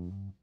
Mm-hmm.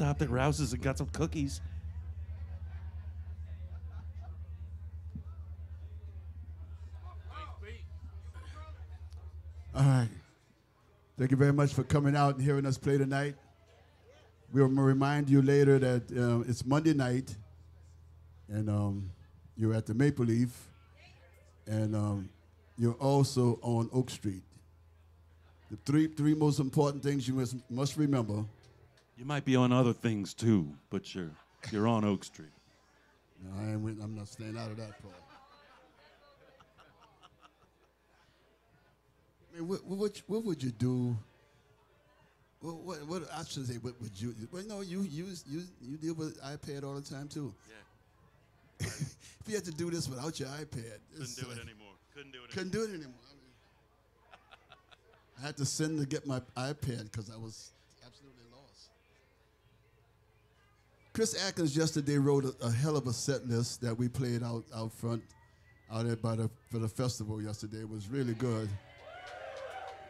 Stopped at Rouse's and got some cookies. All right. Thank you very much for coming out and hearing us play tonight. We'll remind you later that uh, it's Monday night, and um, you're at the Maple Leaf, and um, you're also on Oak Street. The three three most important things you must must remember. You might be on other things too, but you're you're on Oak Street. No, I ain't, with- I'm not staying out of that part. I mean, what, what, would you- what would you do? What, what, what I should say, what would you? Well, no, you use you you deal with iPad all the time too. Yeah. if you had to do this without your iPad, Couldn't do it anymore. Couldn't do it Couldn't do it anymore. I, mean, I had to send to get my iPad because I was absolutely lost. Chris Adkins yesterday wrote a, a hell of a set list that we played out out front, out there by the for the festival yesterday. It was really good.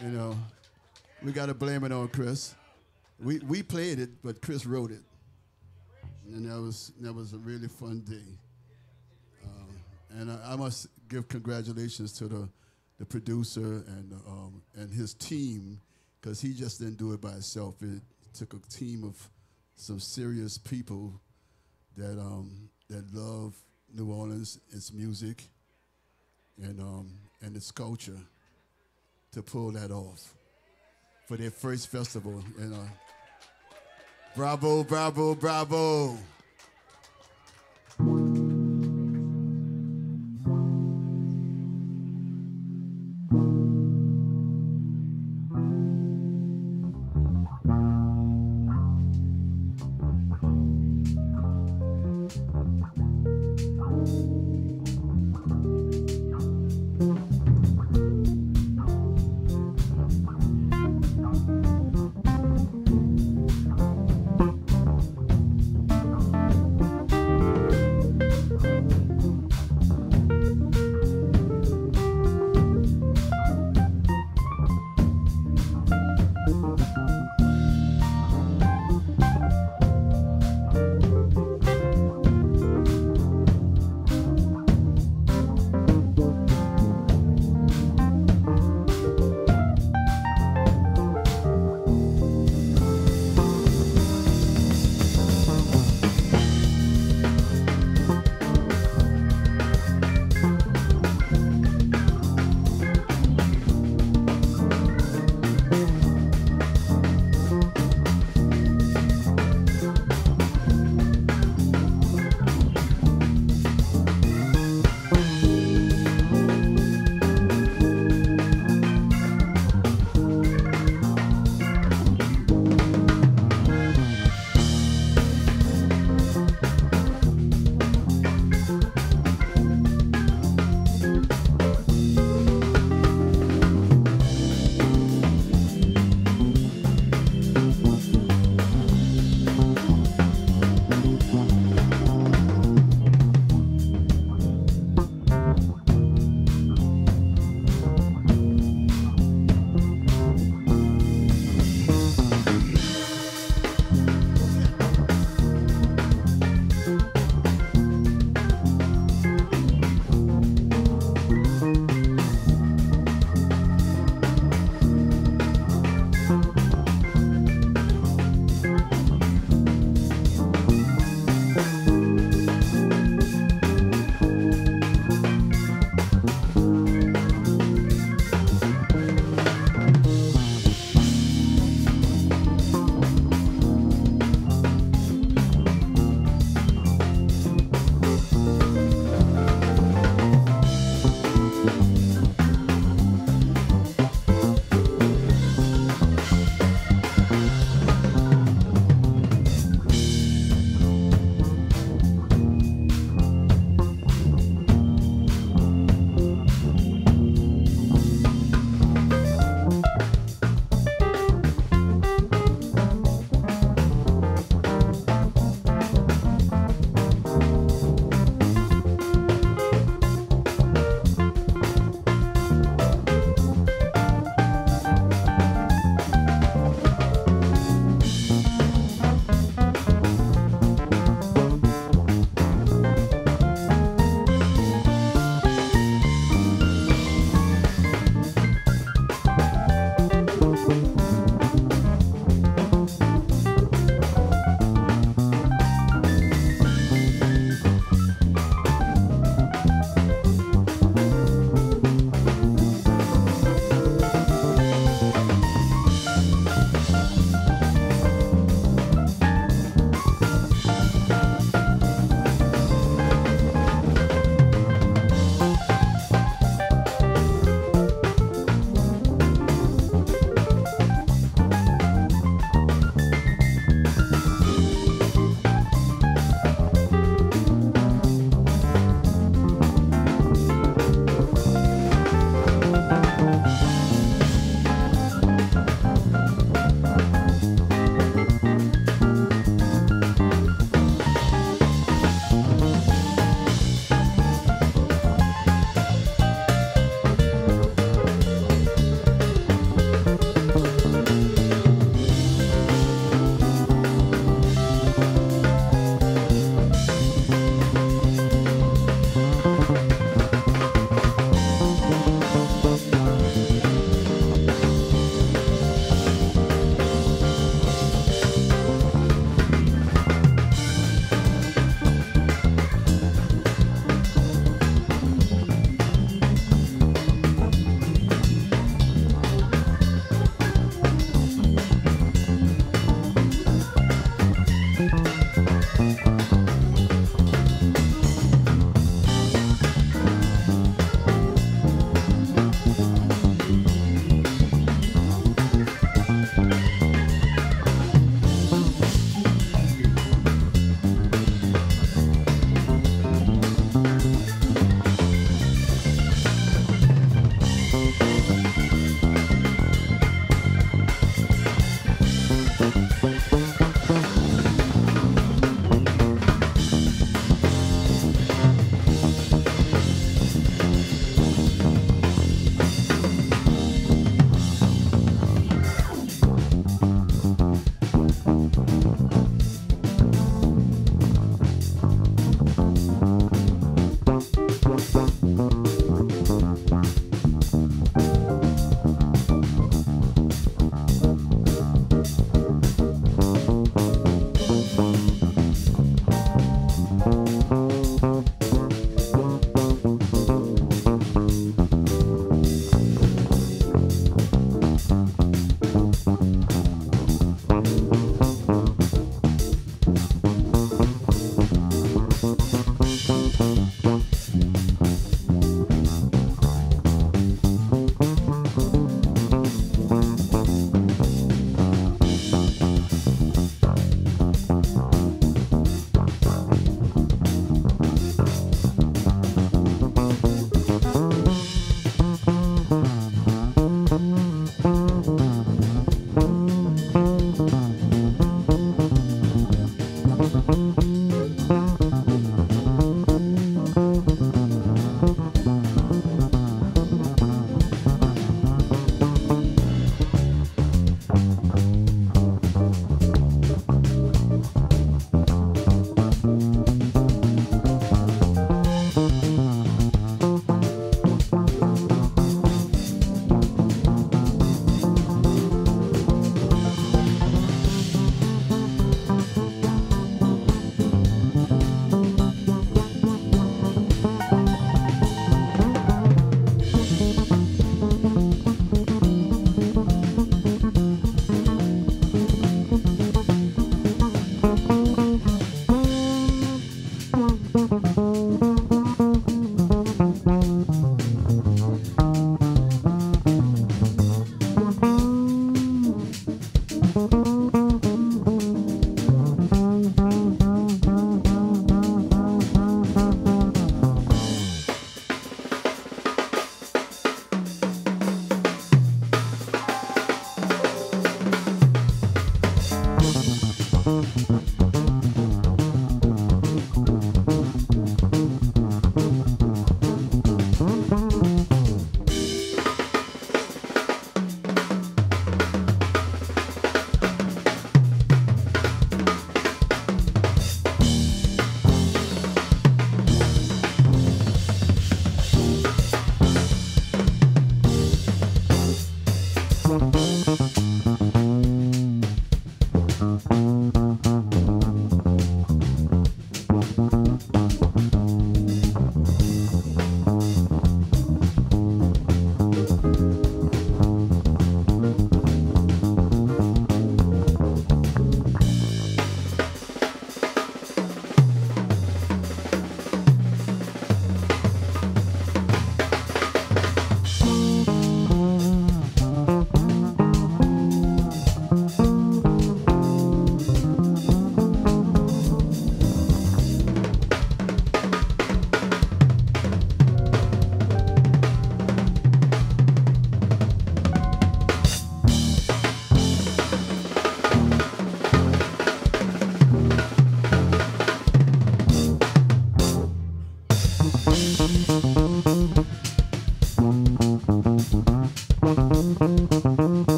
You know, we got to blame it on Chris. We we played it, but Chris wrote it, and that was that was a really fun day. And I, I must give congratulations to the, the producer and, um, and his team, because he just didn't do it by himself. It took a team of some serious people that, um, that love New Orleans, its music, and, um, and its culture to pull that off for their first festival. And, uh, bravo, bravo, bravo.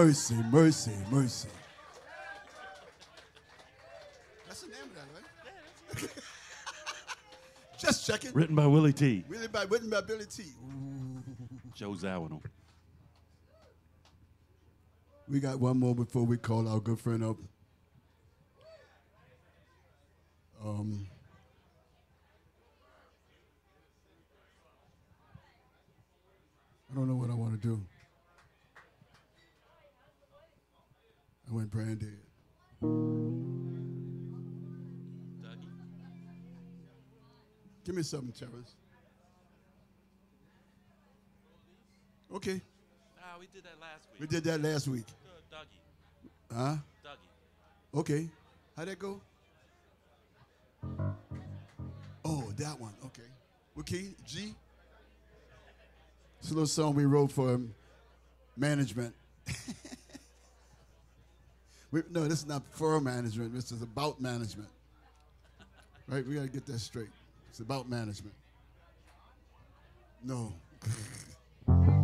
Mercy, mercy, mercy. That's the name of that, right? Just checking. Written by Willie T. Written by, written by Billy T. Ooh. Joe Zawinul. We got one more before we call our good friend up. Um, I don't know what I want to do. I went brain dead. Give me something, Terrence. Okay, Ah, we did that last week. we did that last week. Dougie. Huh? Dougie. Okay. How'd that go? Oh, that one. Okay. Okay. G? It's a little song we wrote for um, management. we, no, this is not for management. This is about management. Right? We got to get that straight. It's about management. No.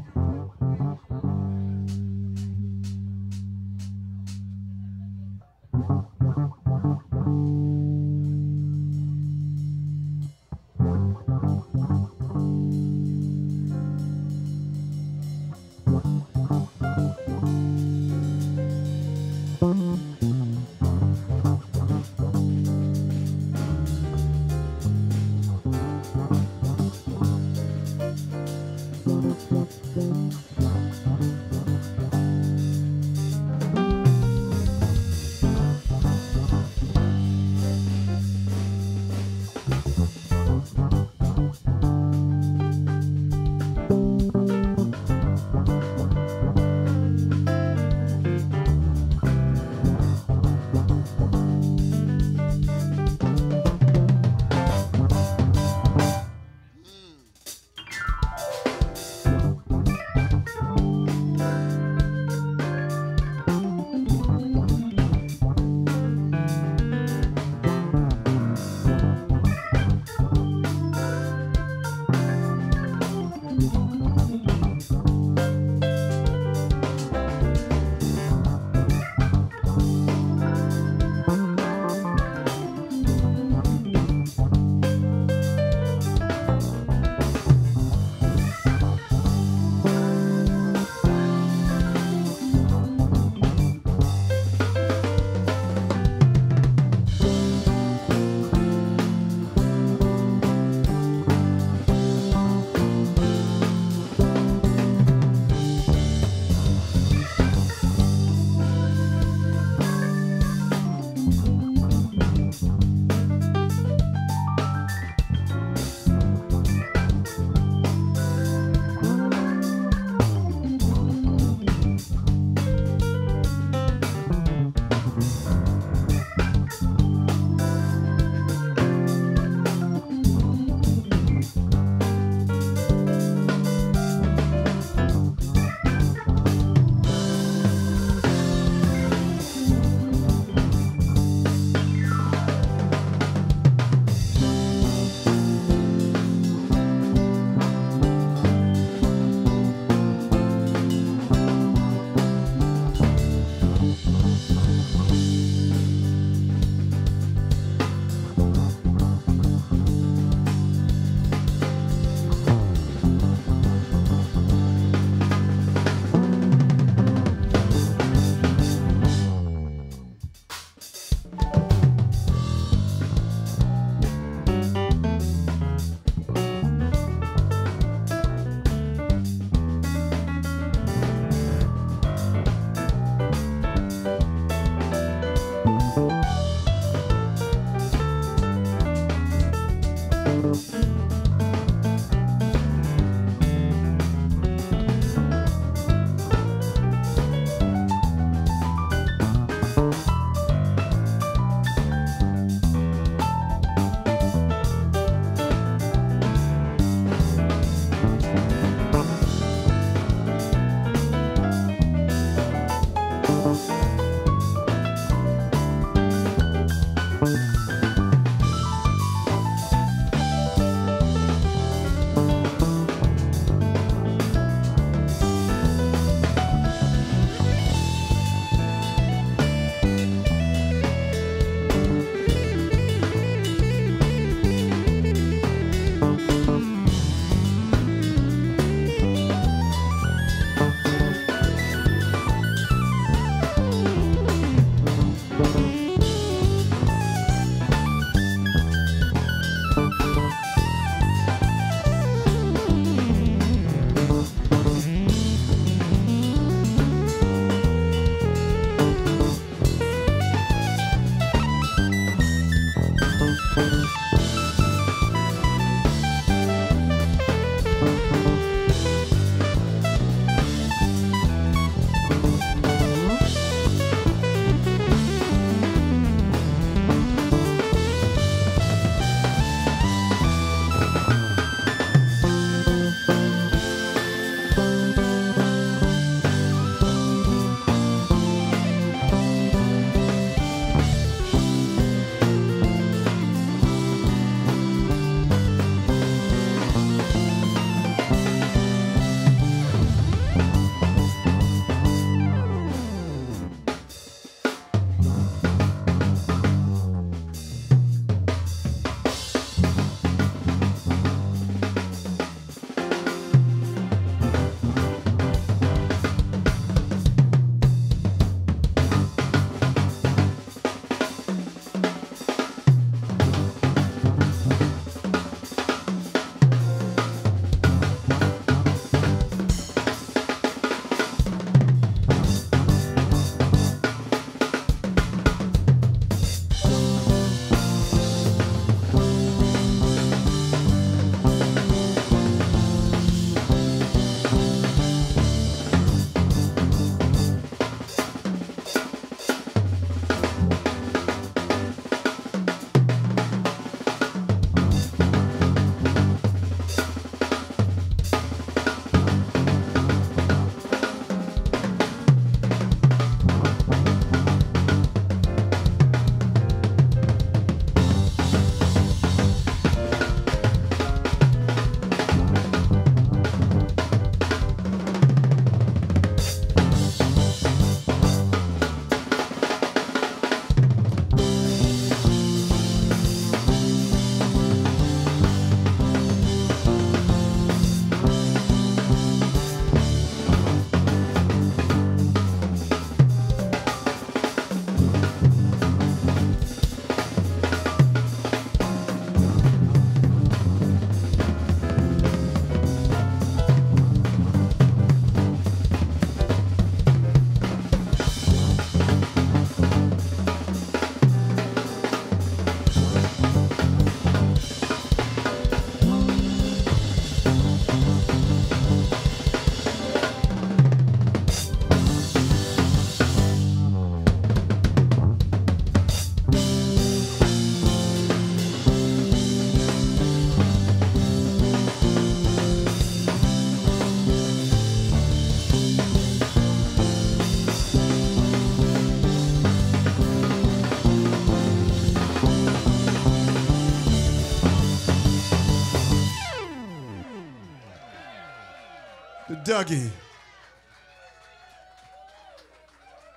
Dougie.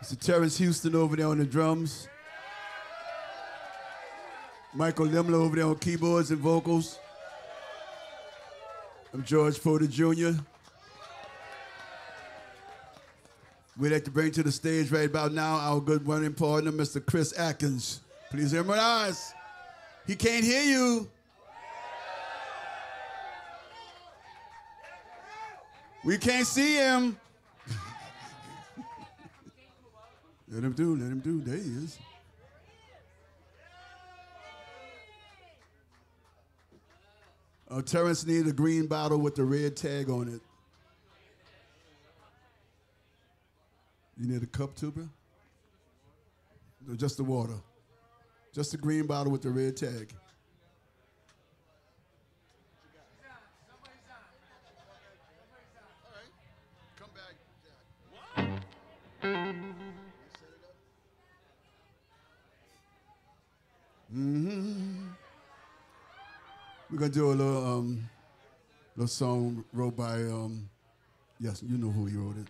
Mr. Terrence Houston over there on the drums. Michael Lemmler over there on keyboards and vocals. I'm George Porter Jr. We'd like to bring to the stage right about now our good running partner, Mr. Chris Adkins. Please hear my eyes. He can't hear you. We can't see him. let him do, let him do. There he is. Uh, Terrence needed a green bottle with the red tag on it. You need a cup, Tuber? No, just the water. Just the green bottle with the red tag. Mm-hmm. We're gonna do a little um, little song wrote by um, yes, you know who he wrote it.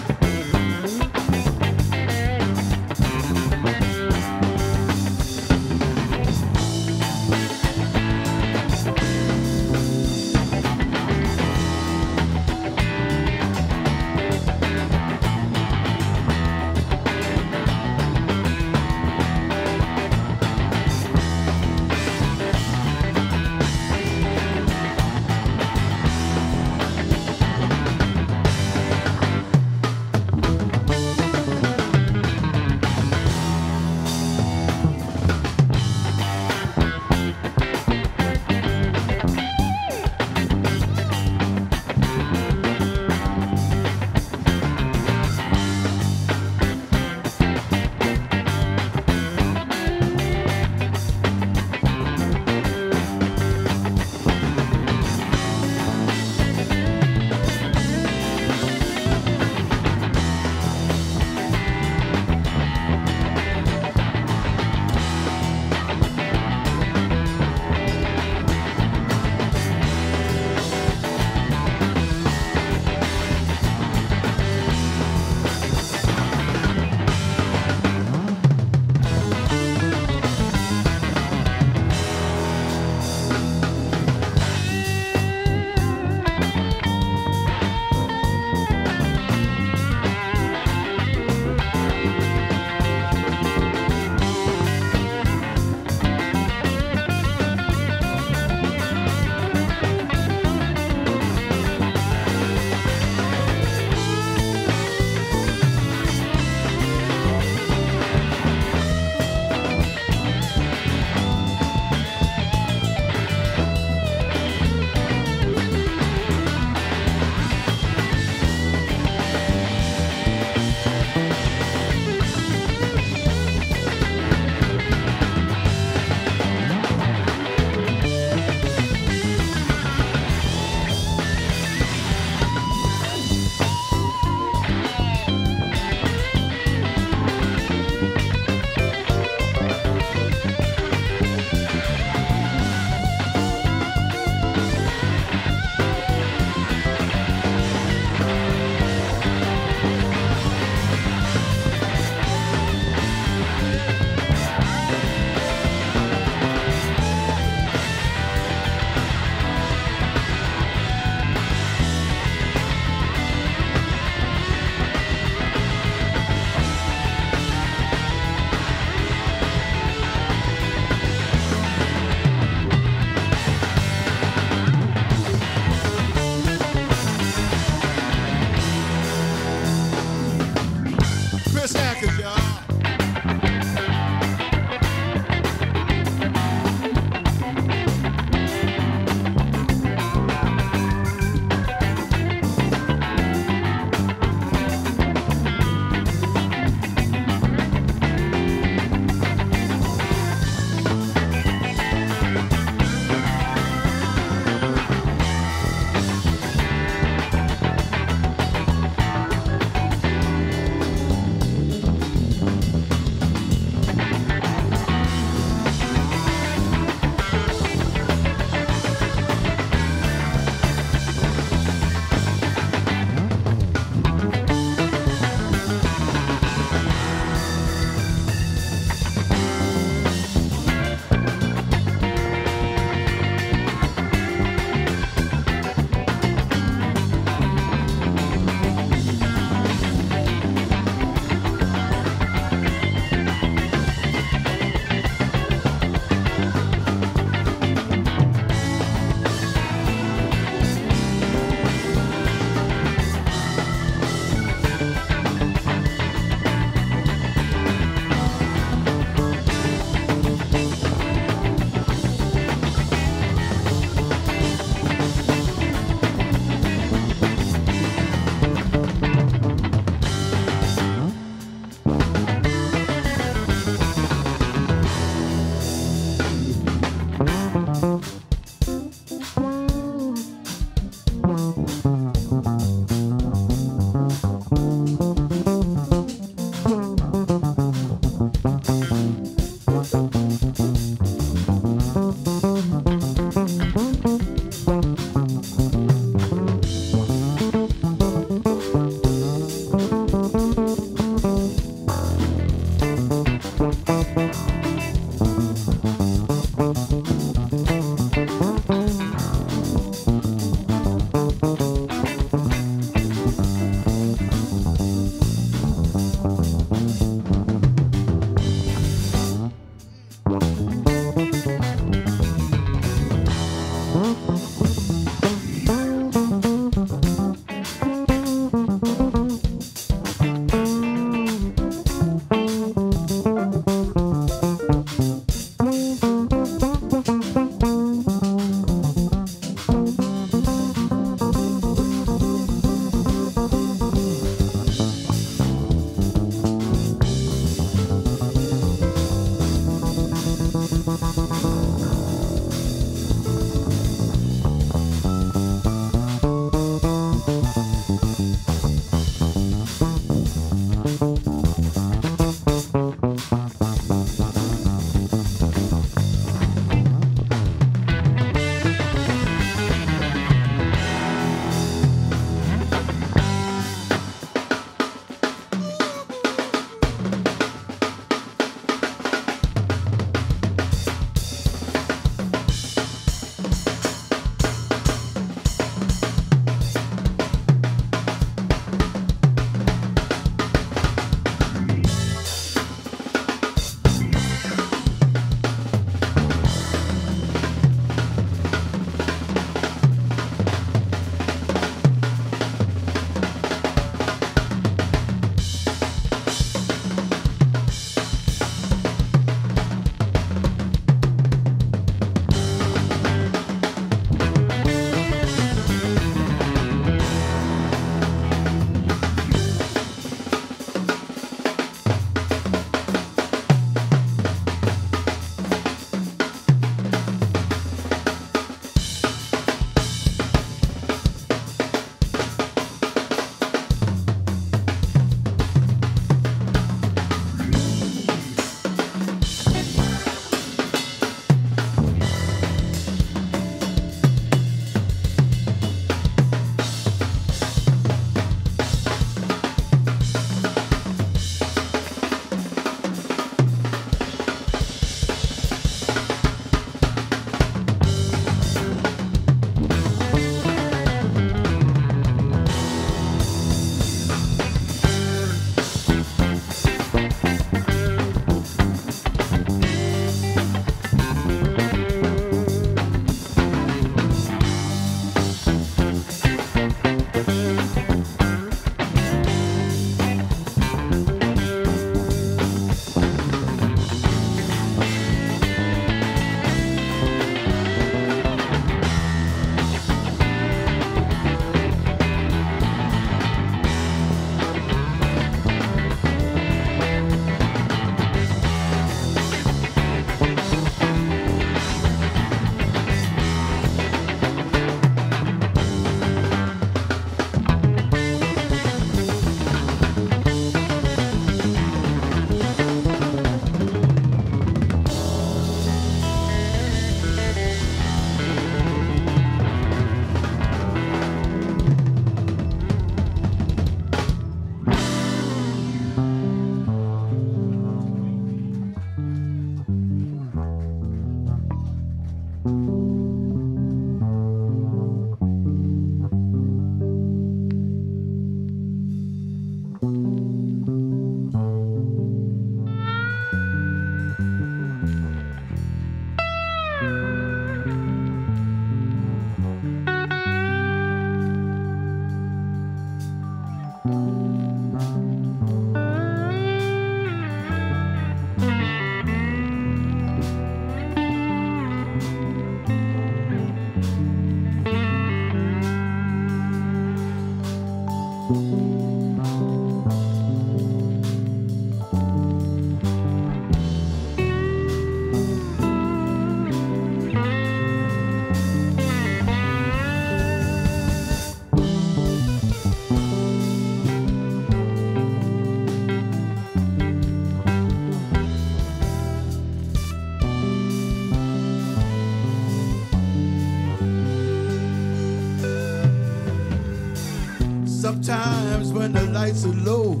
times when the lights are low.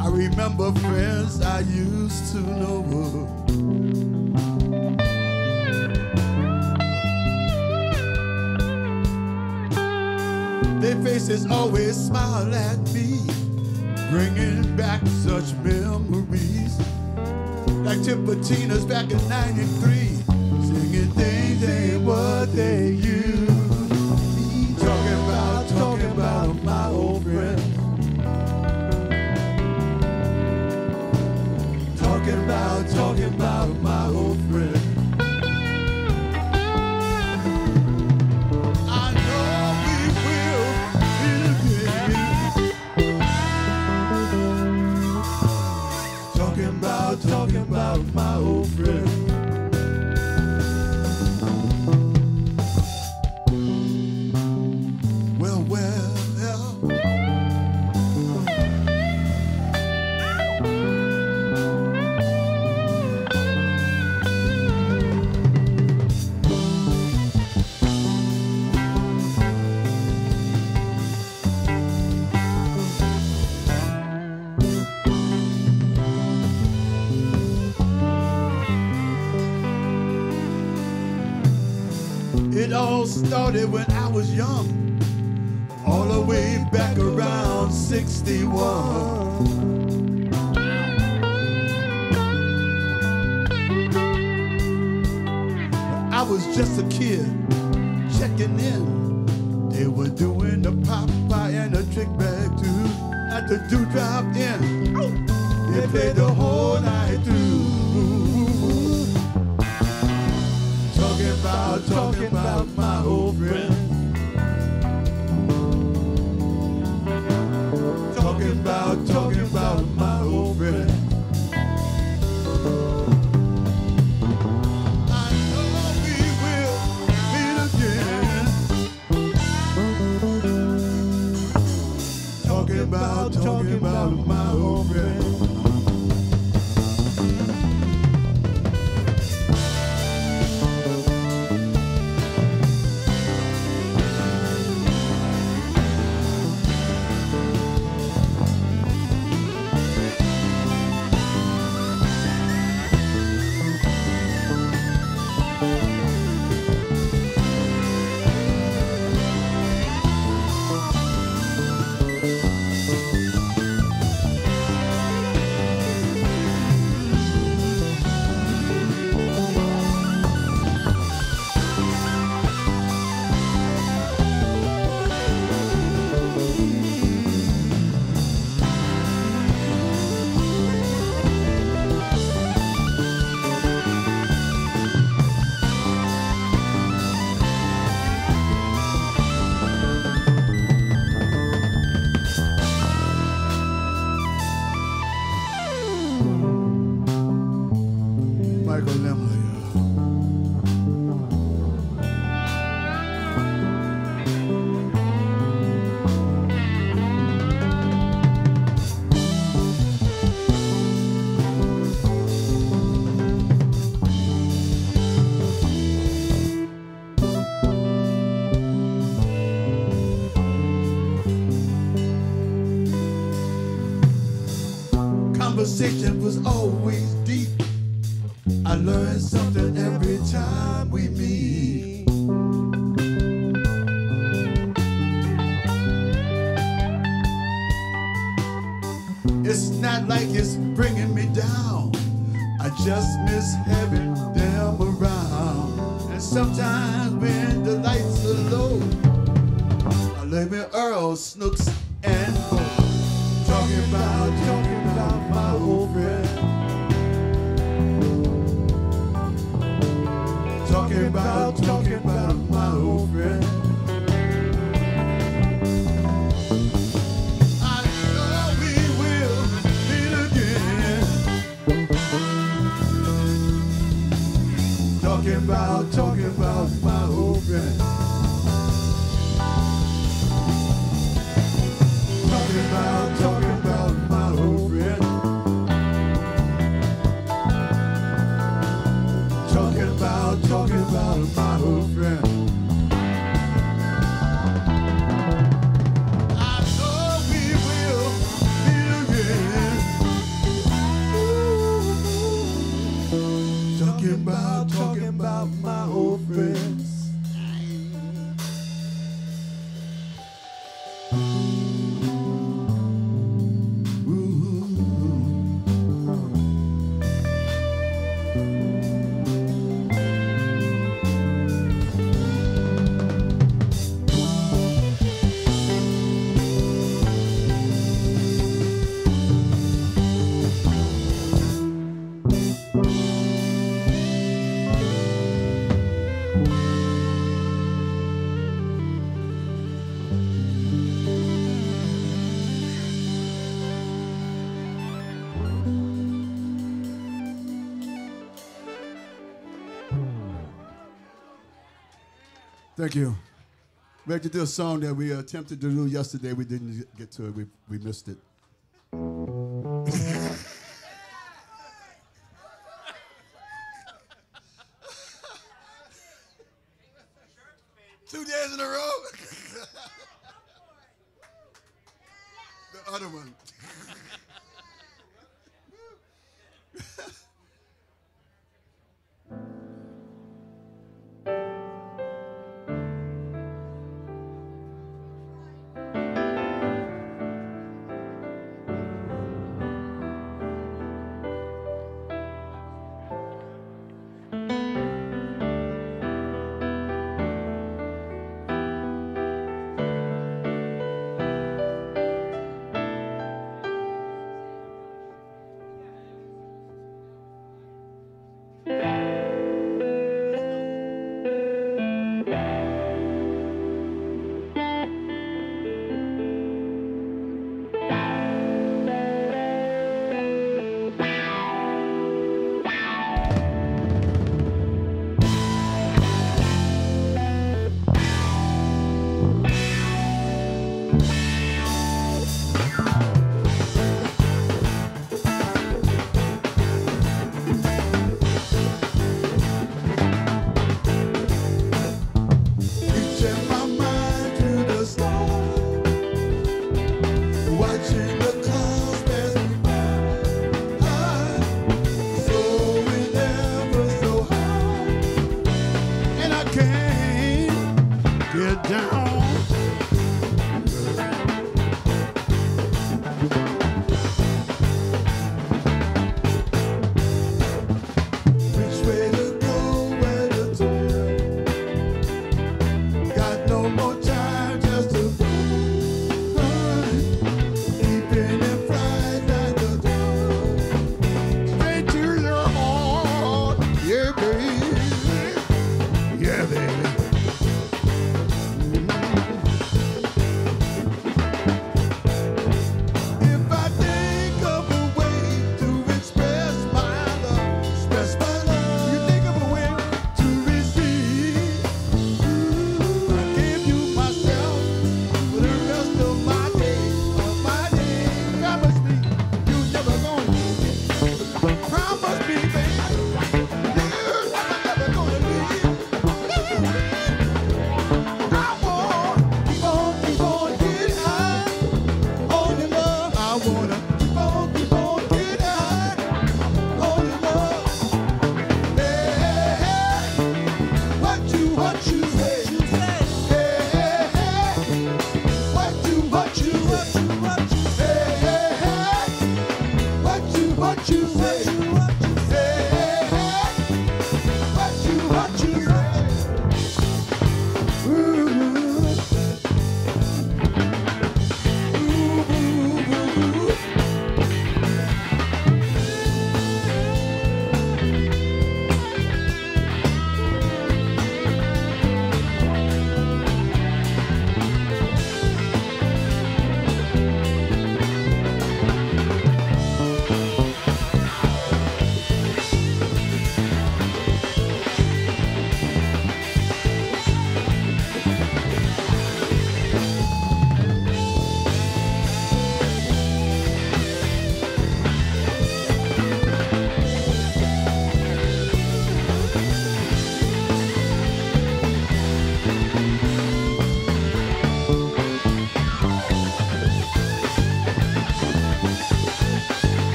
I remember friends I used to know. Their faces always smile at me, bringing back such memories. Like Tip back in 93. started when I was young, all the way back around 61. Thank you. We had to do a song that we attempted to do yesterday. We didn't get to it. We, we missed it.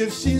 When she's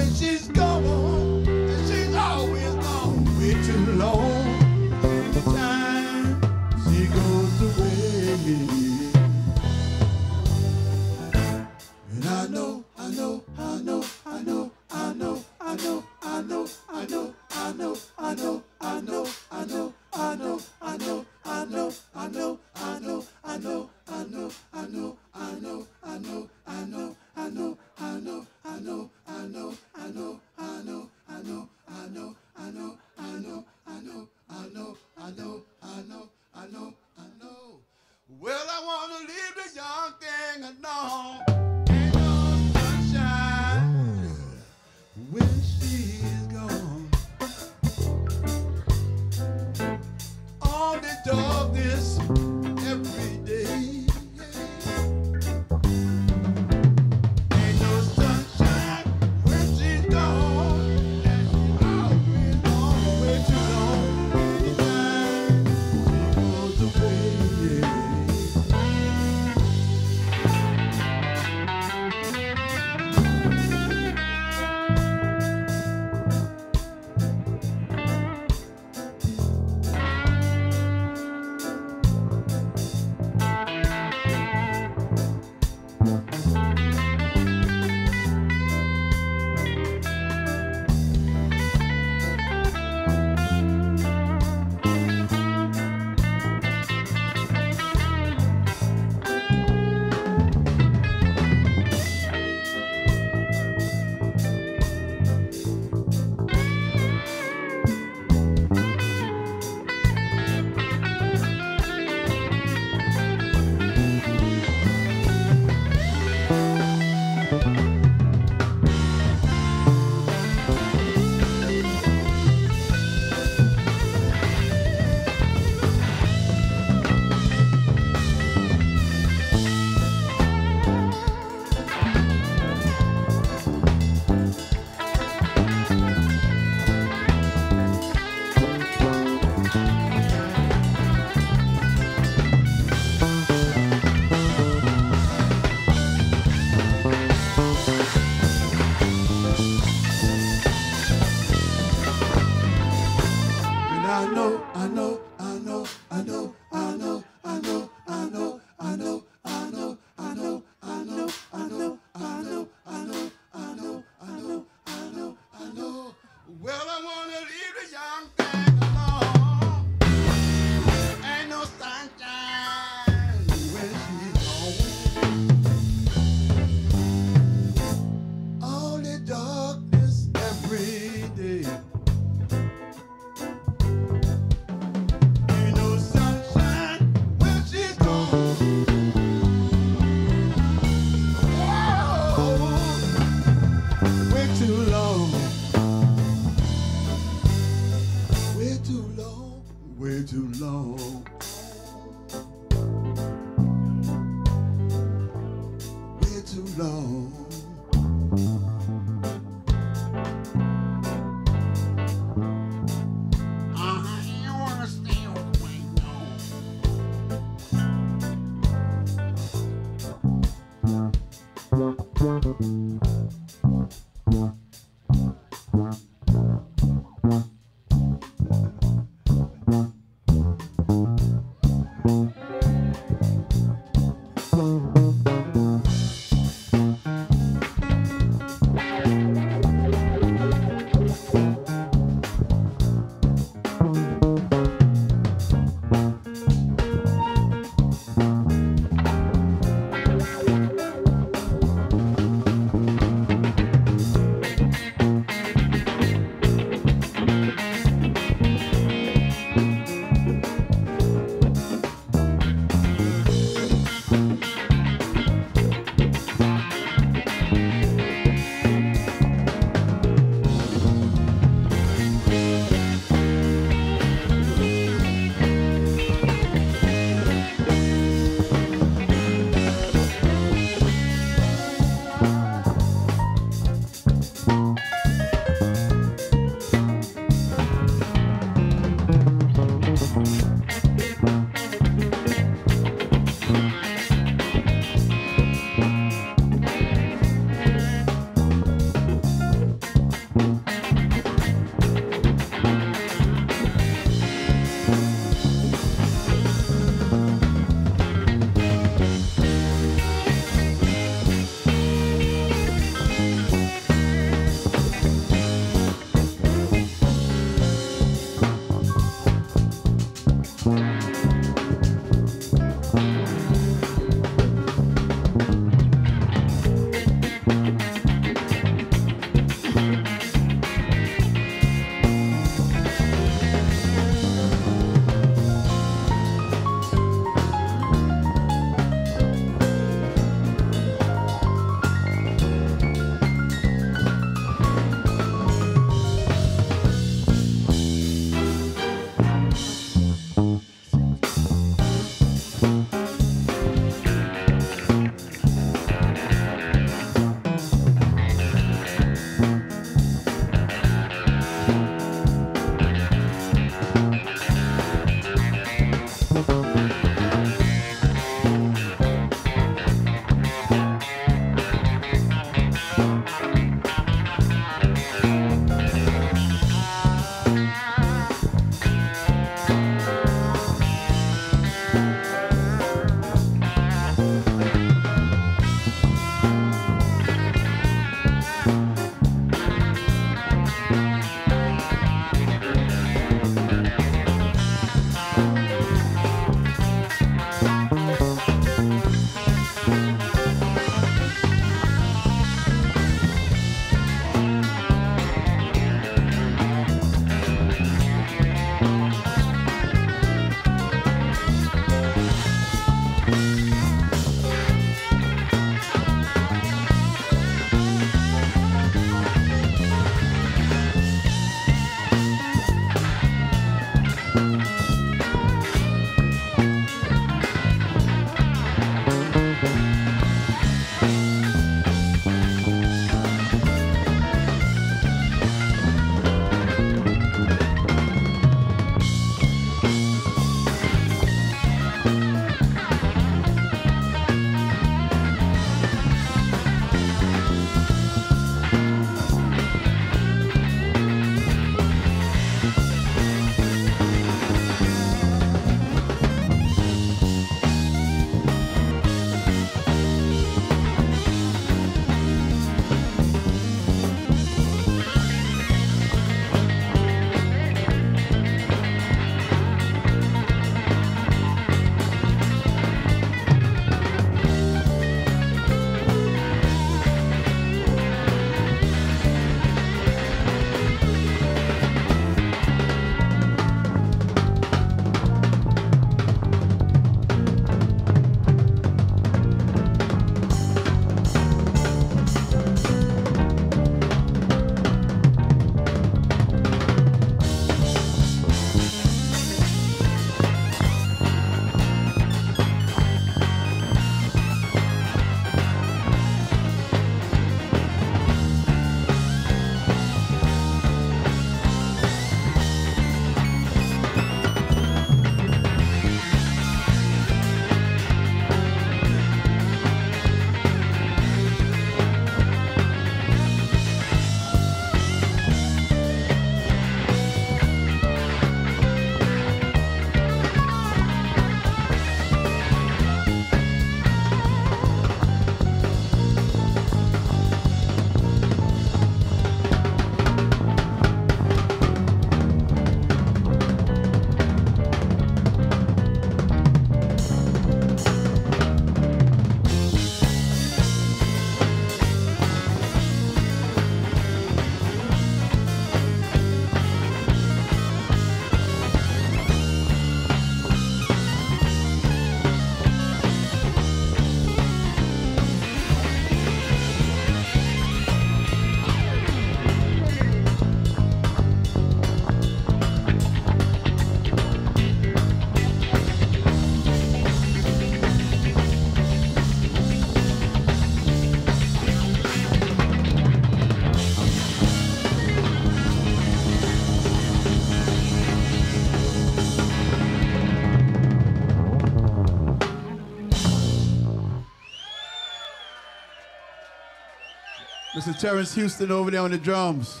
Mr. Terrence Houston over there on the drums.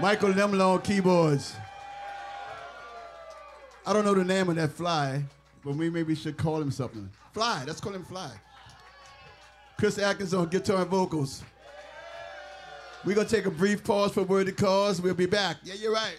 Michael Lemmler on keyboards. I don't know the name of that fly, but we maybe should call him something. Fly, let's call him Fly. Chris Adkins on guitar and vocals. We're gonna take a brief pause for word to cause. We'll be back. Yeah, you're right.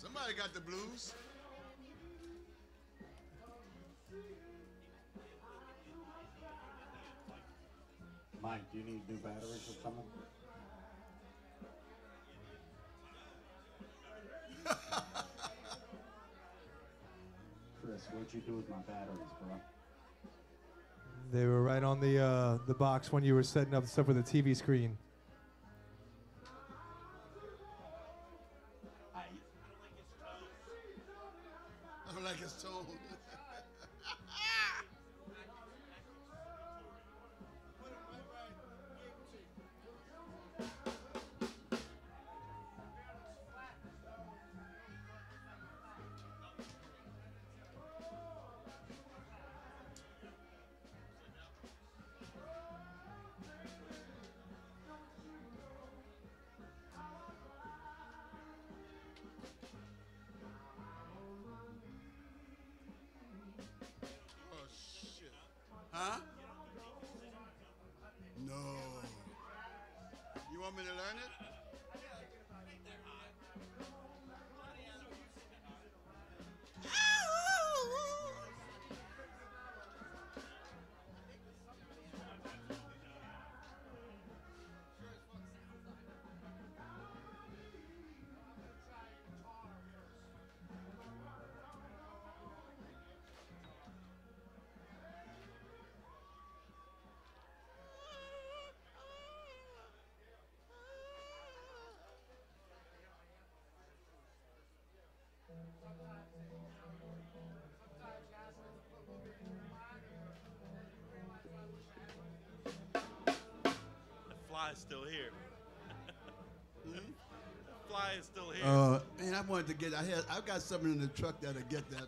Somebody got the blues. Mike, do you need new batteries or something? Chris, what'd you do with my batteries, bro? They were right on the uh, the box when you were setting up the stuff with the TV screen. Fly is still here. the fly is still here. Uh, man, I wanted to get. I had. I've got something in the truck that'll get that.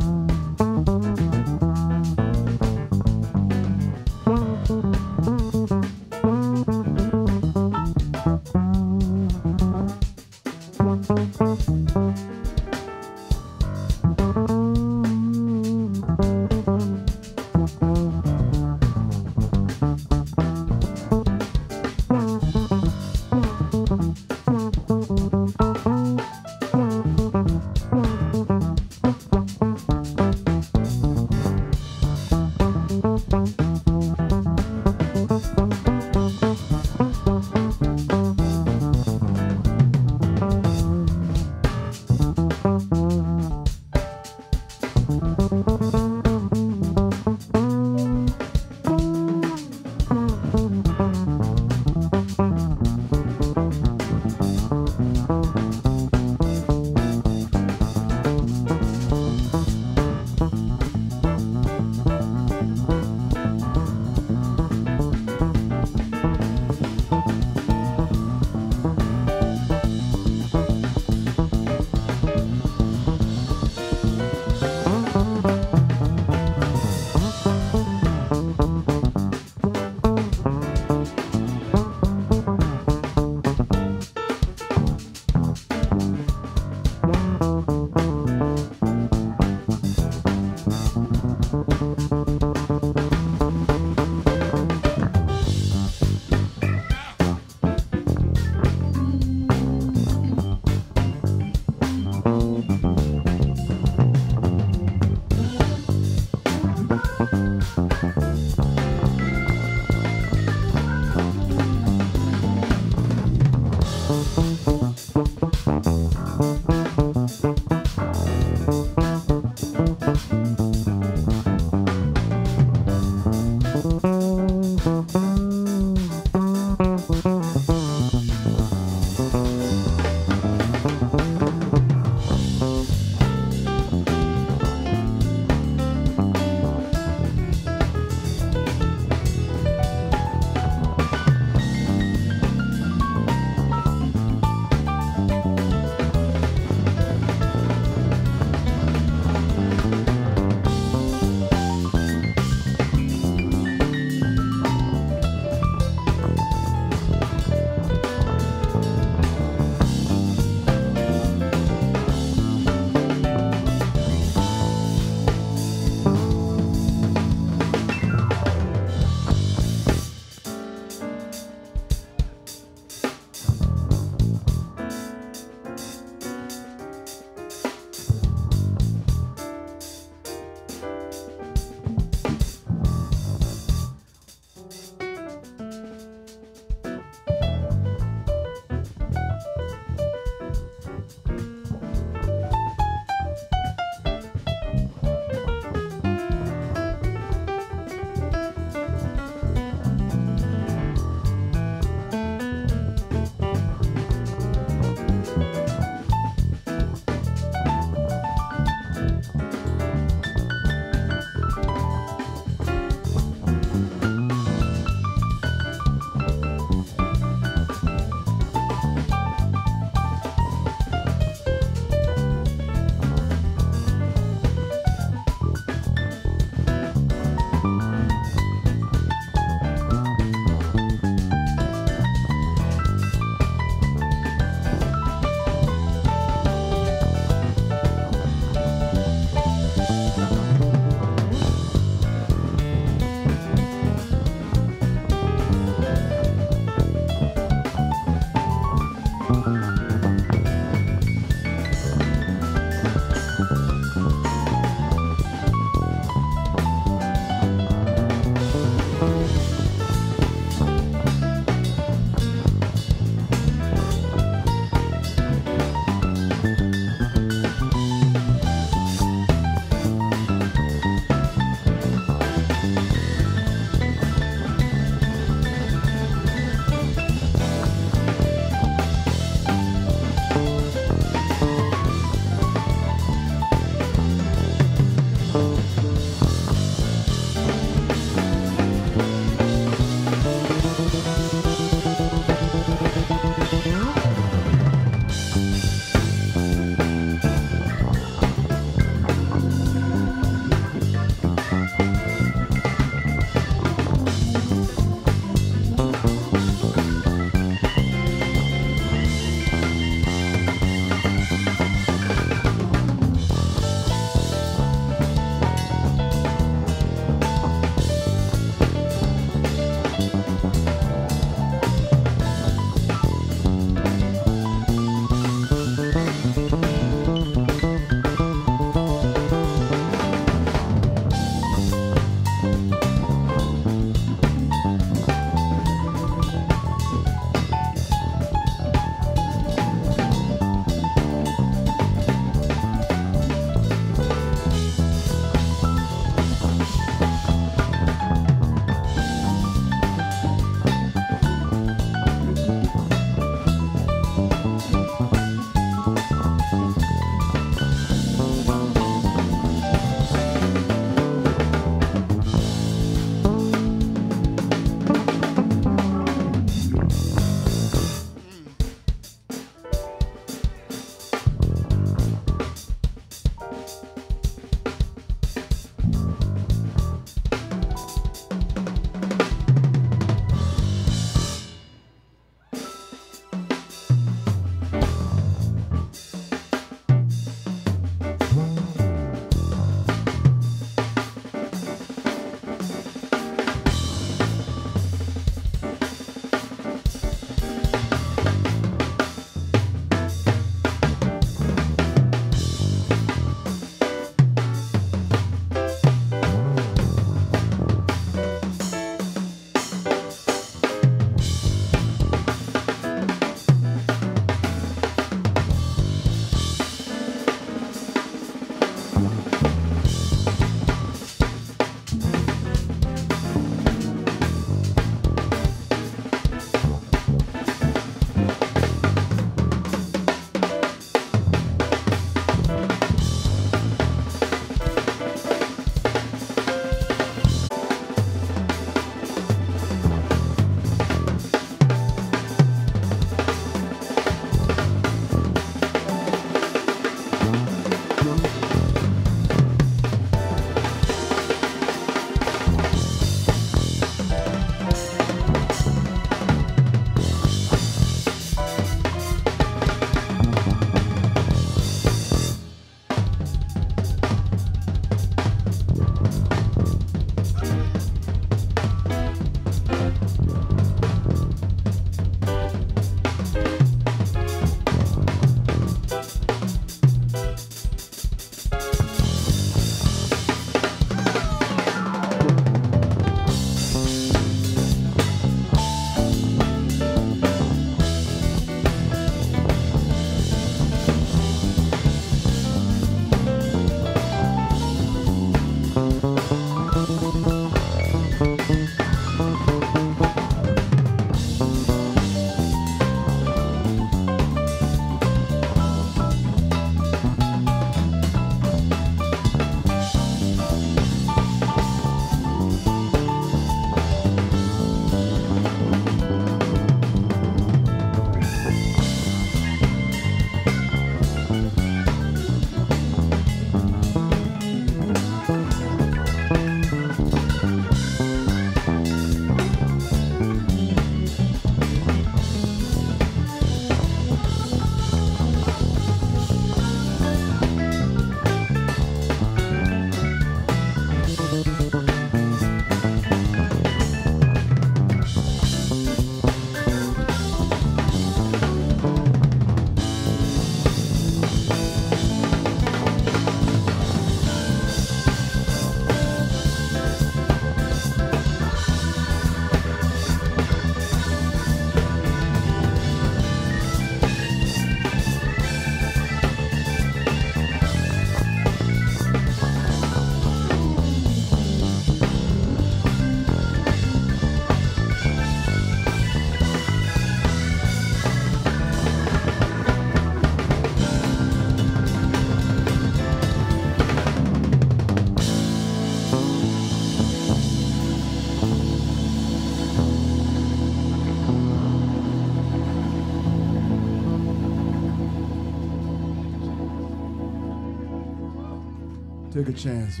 Take a chance,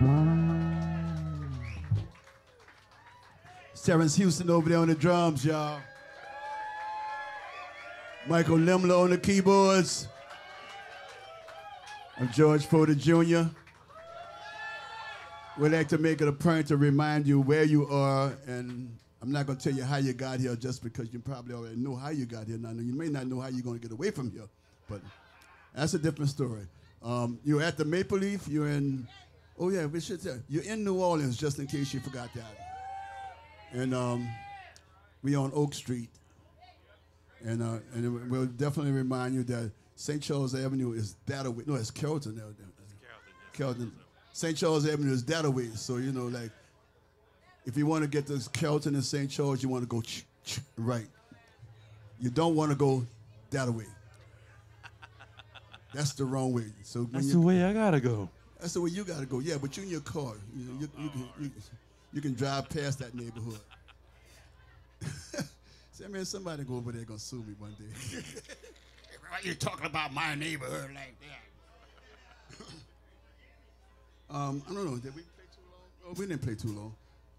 man. Terrence Houston over there on the drums, y'all. Michael Lemmler on the keyboards. I'm George Porter Jr. We'd like to make it a point to remind you where you are, and I'm not going to tell you how you got here just because you probably already know how you got here. Now, you may not know how you're going to get away from here, but that's a different story. Um, you're at the Maple Leaf. You're in, oh yeah, we should say you're in New Orleans, just in case you forgot that. And um, we on Oak Street, and uh, and we'll definitely remind you that St. Charles Avenue is that away. No, it's Carrollton. Now. Carrollton. St. Charles Avenue is that away. So you know, like, if you want to get to Carrollton and St. Charles, you want to go ch- ch- right. You don't want to go that way. That's the wrong way. So when That's you, the way I gotta go. that's the way you gotta go. Yeah, but you in your car. You, know, you, you, can, you, you can drive past that neighborhood. Say, man, somebody go over there gonna sue me one day. Why you talking about my neighborhood like that? um, I don't know. Did we play too long? Oh, we didn't play too long.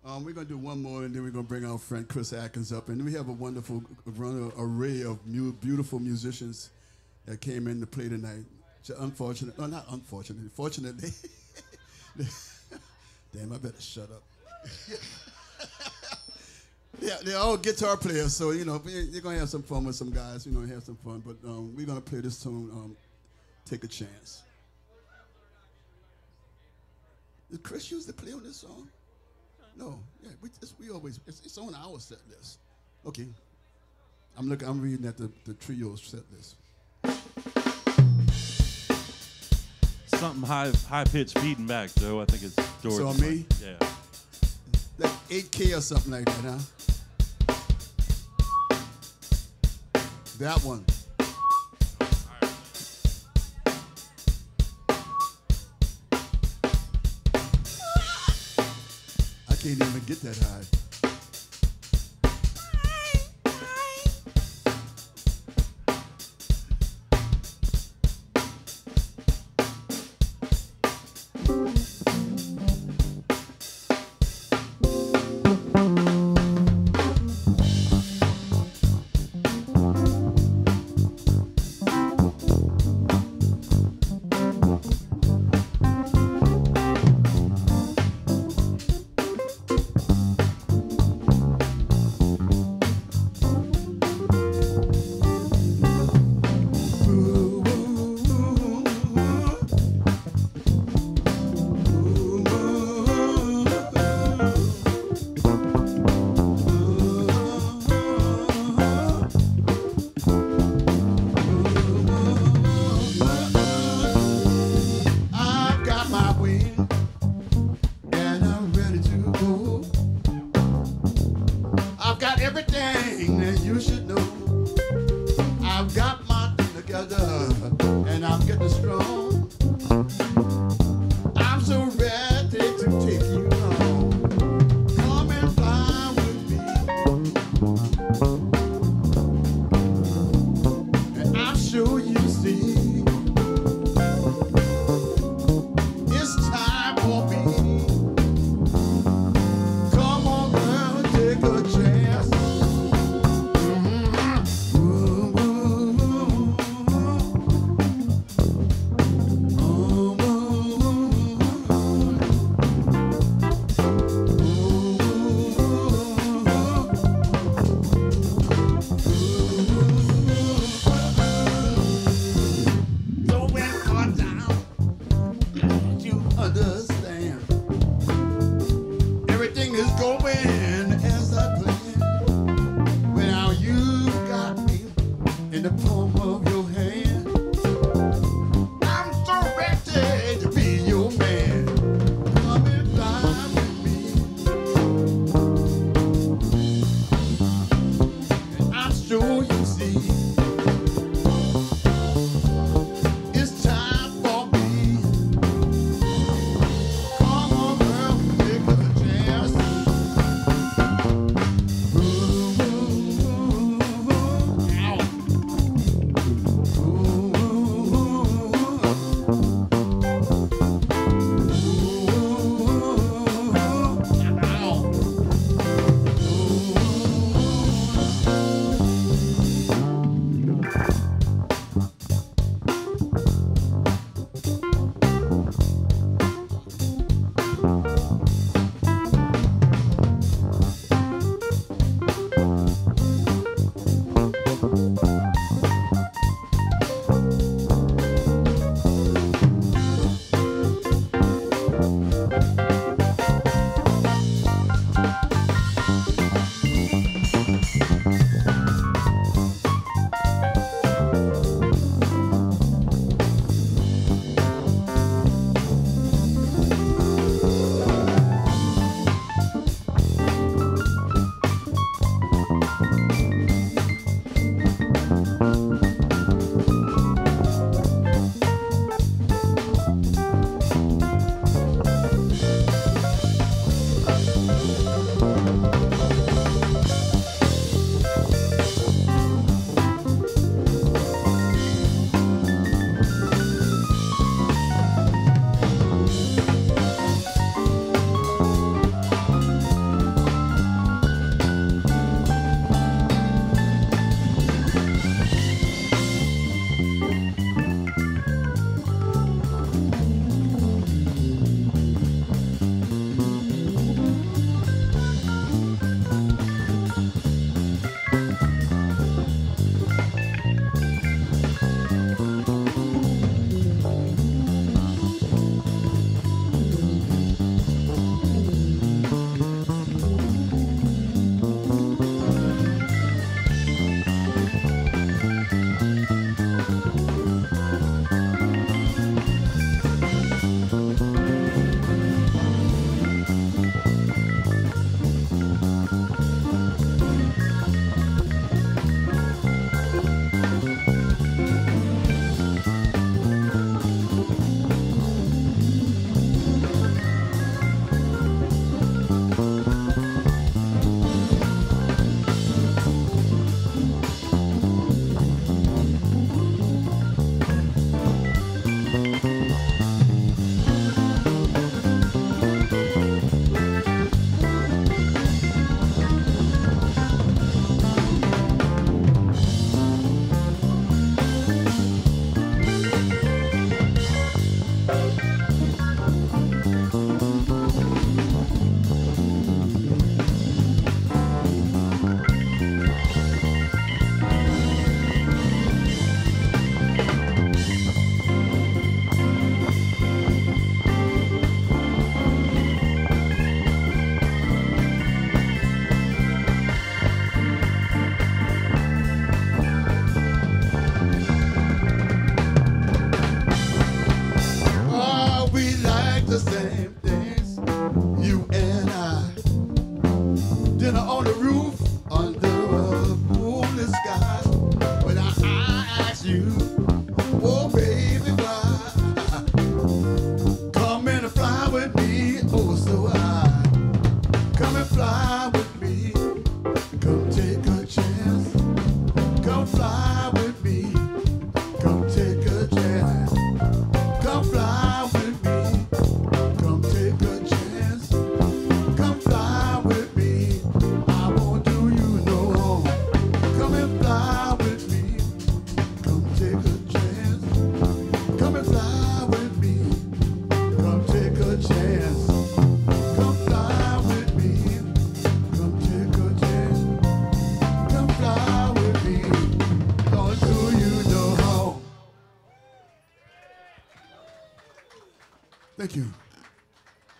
Um, we're gonna do one more, and then we're gonna bring our friend Chris Adkins up, and we have a wonderful run array of mu- beautiful musicians that came in to play tonight. Unfortunate, no, not unfortunately. Fortunately, damn, I better shut up. yeah, they're all guitar players, so you know you're gonna have some fun with some guys. You know, have some fun. But um, we're gonna play this tune. Um, Take a chance. Did Chris used to play on this song? No, yeah, we, it's, we always it's, it's on our set list. Okay, I'm looking. I'm reading at the the trio set list. Something high high pitched feeding back, Joe. I think it's George. So me? Yeah. like 8K or something like that, huh? That one. I can't even get that high.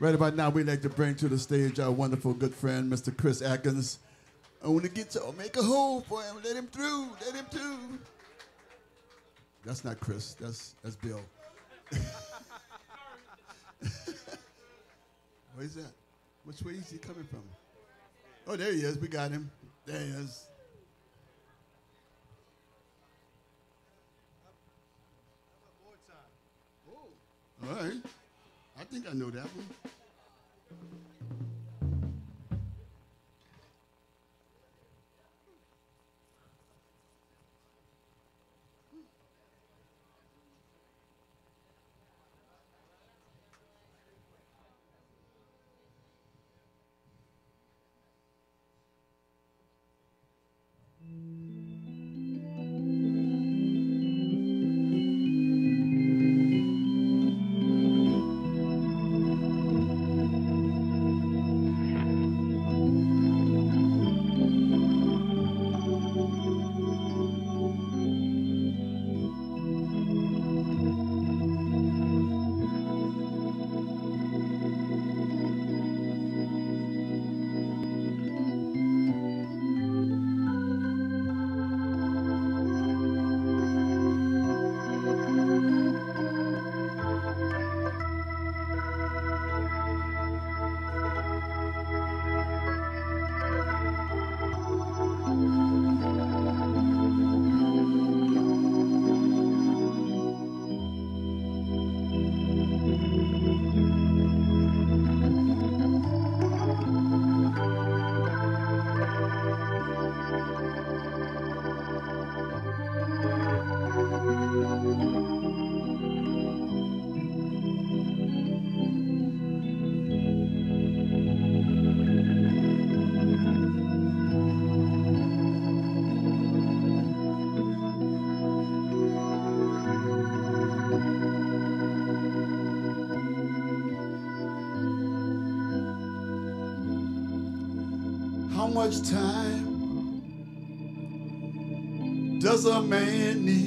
Right about now, we'd like to bring to the stage our wonderful good friend, Mr. Chris Adkins. I want to get y'all, make a hole for him. Let him through. Let him through. That's not Chris. That's that's Bill. Where's that? Which way is he coming from? Oh, there he is. We got him. There he is. All right. I think I know that one. Much time does a man need?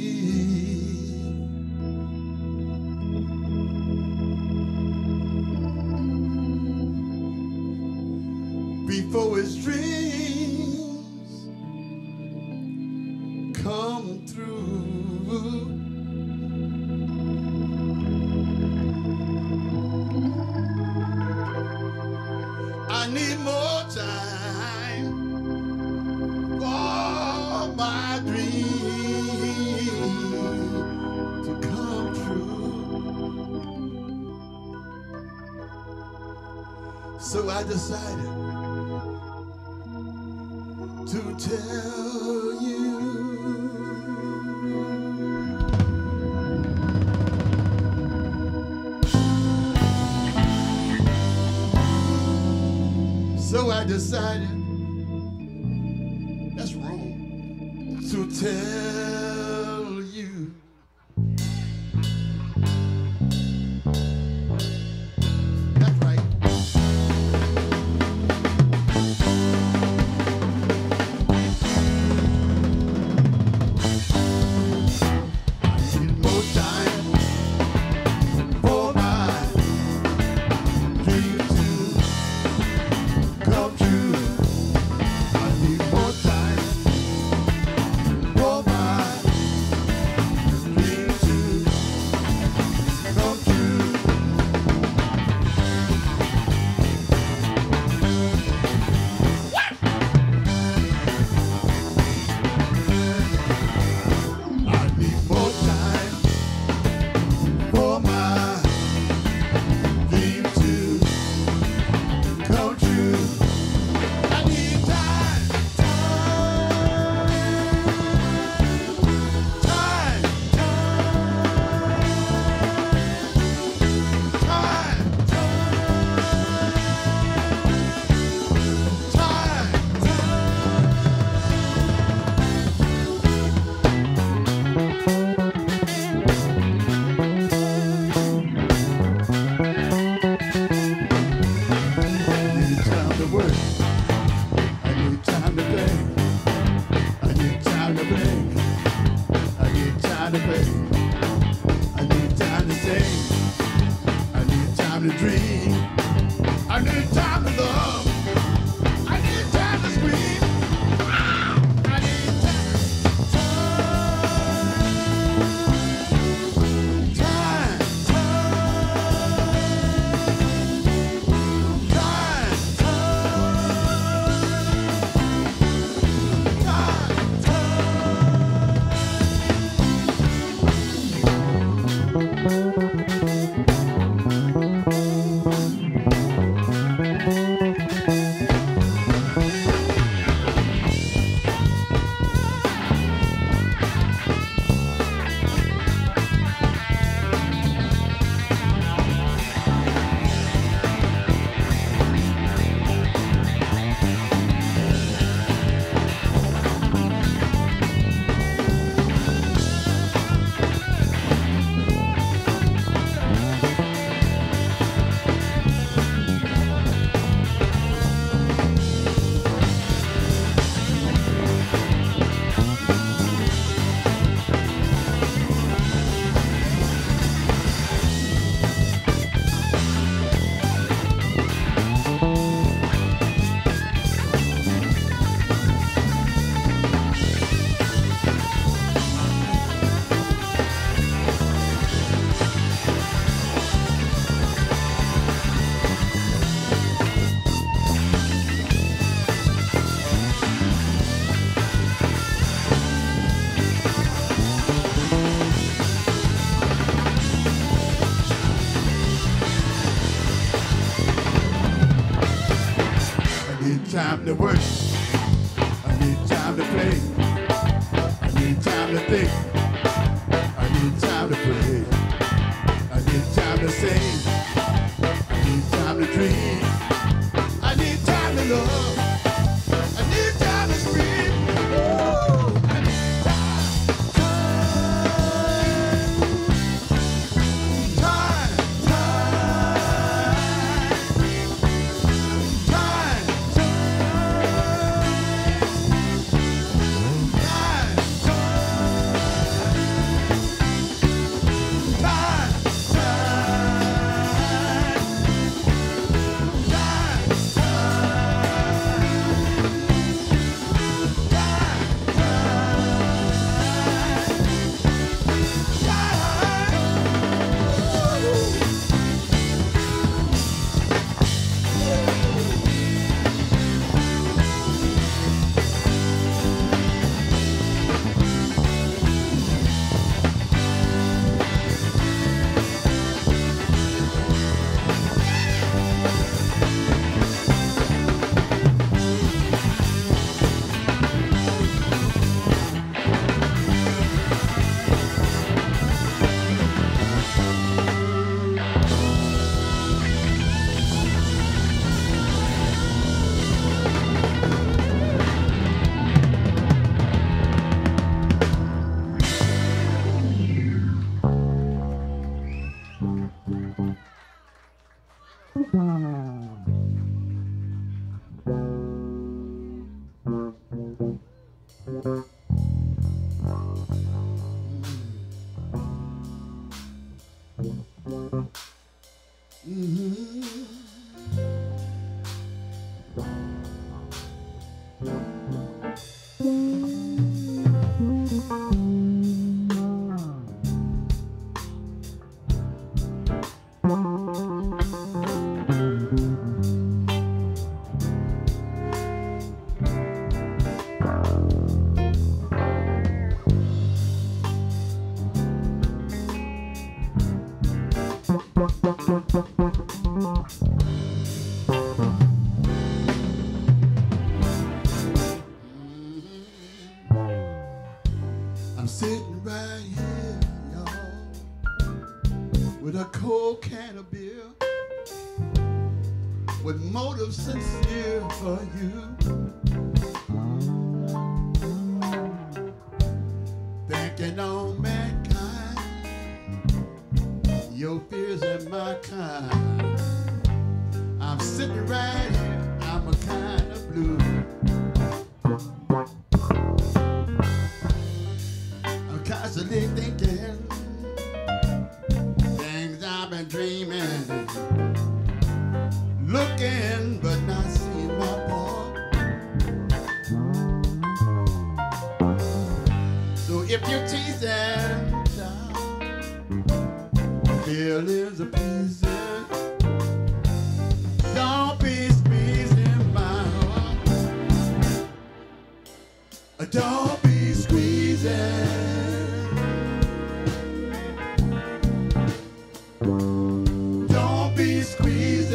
Motive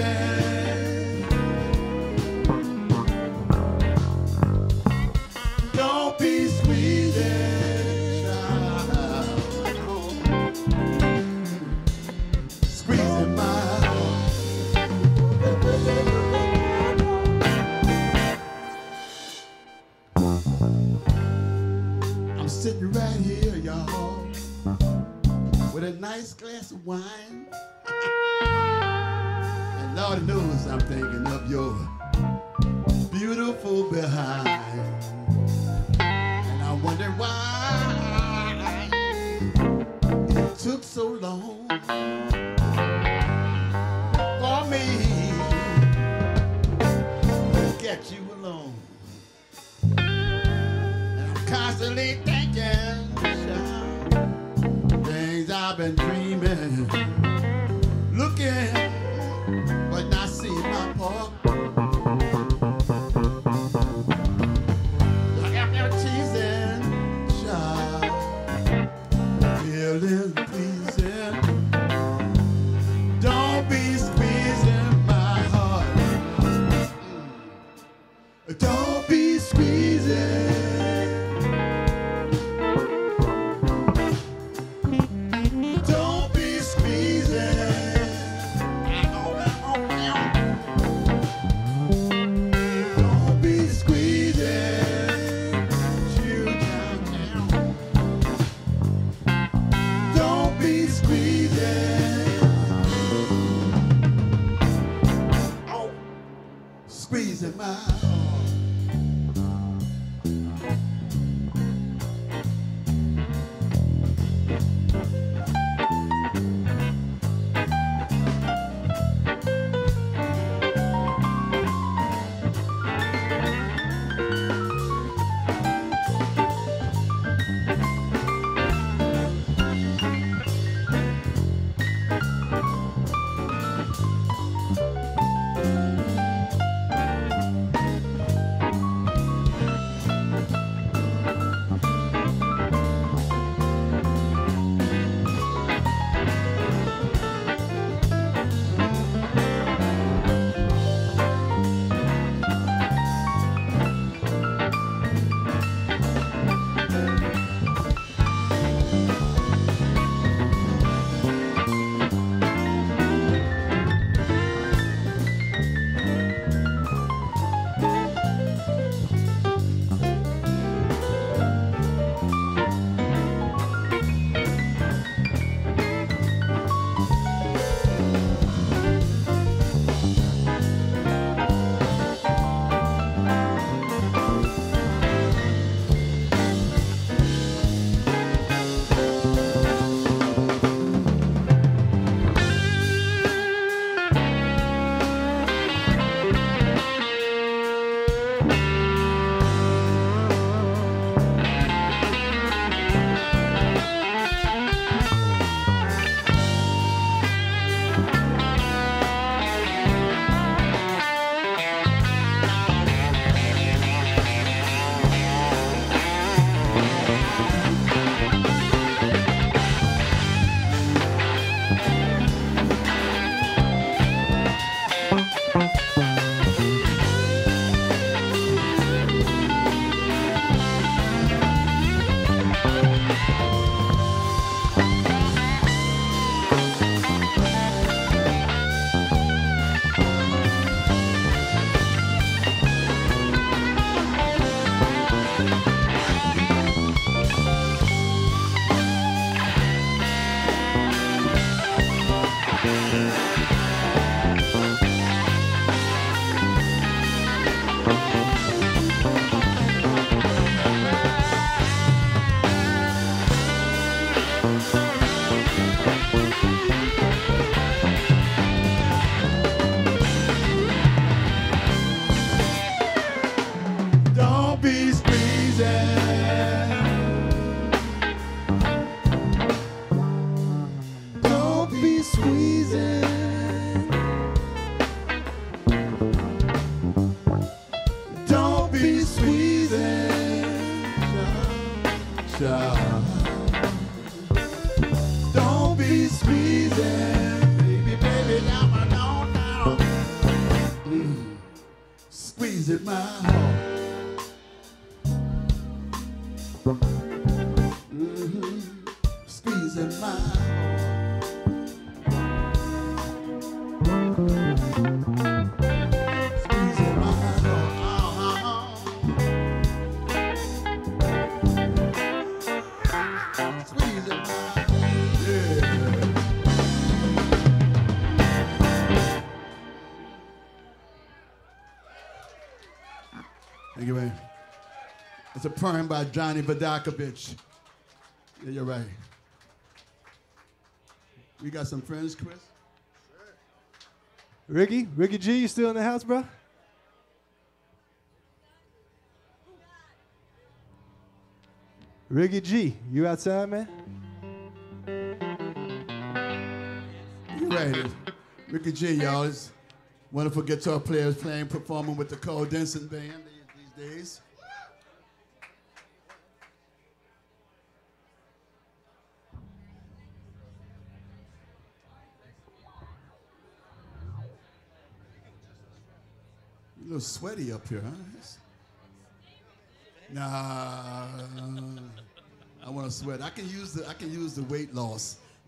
squeezing. Poem by Johnny Vidacovich. Yeah, you're right. We got some friends, Chris? Ricky, Ricky G, you still in the house, bro? Ricky G, you outside, man? You're right. Ricky G, y'all, is wonderful guitar players playing, performing with the Cole Denson Band these, these days. Little sweaty up here, huh? It's- Nah, I want to sweat. I can use the I can use the weight loss.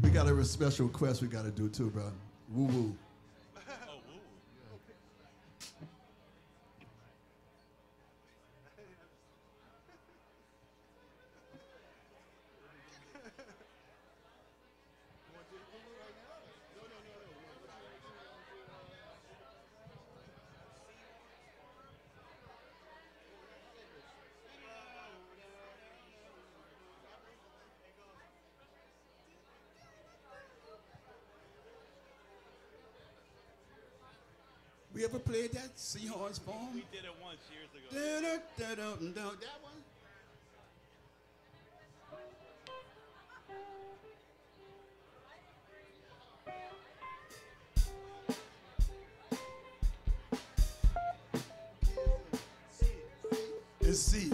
we got a special request we got to do too, bro. Woo woo. Played that Seahorns poem? We did it once years ago. Da, da, da, da, da, That one? It's C.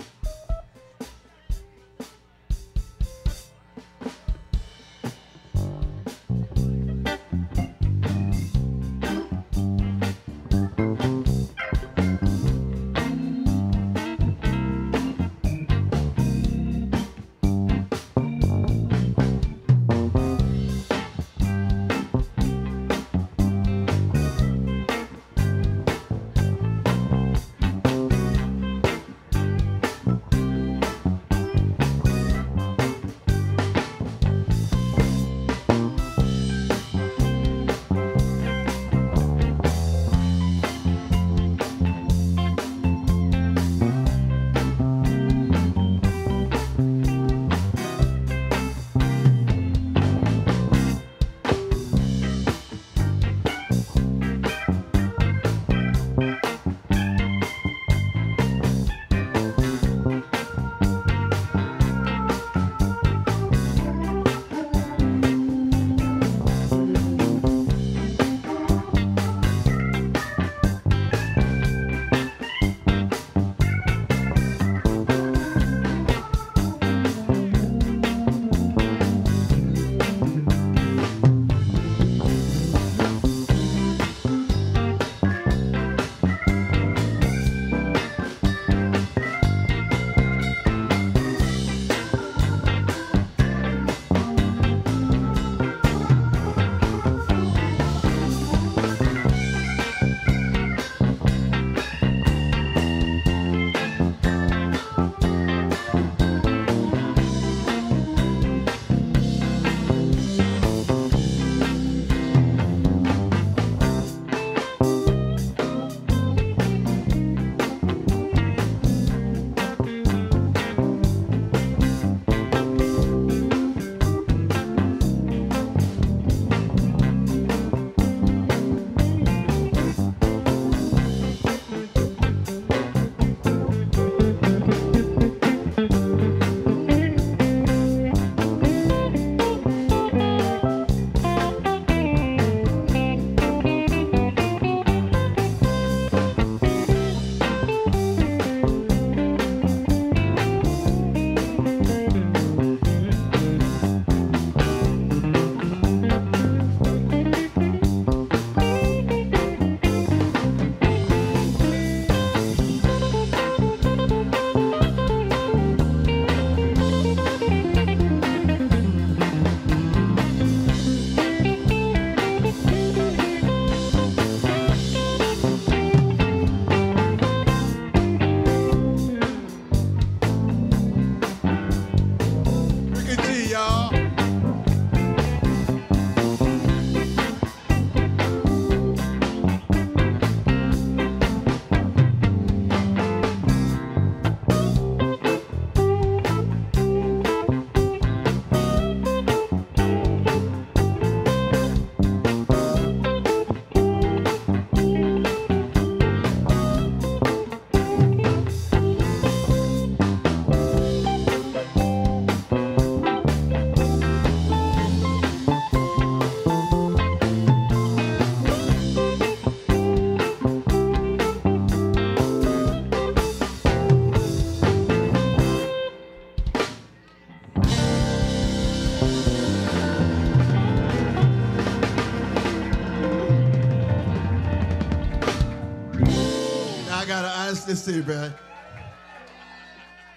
honestly say, Brad.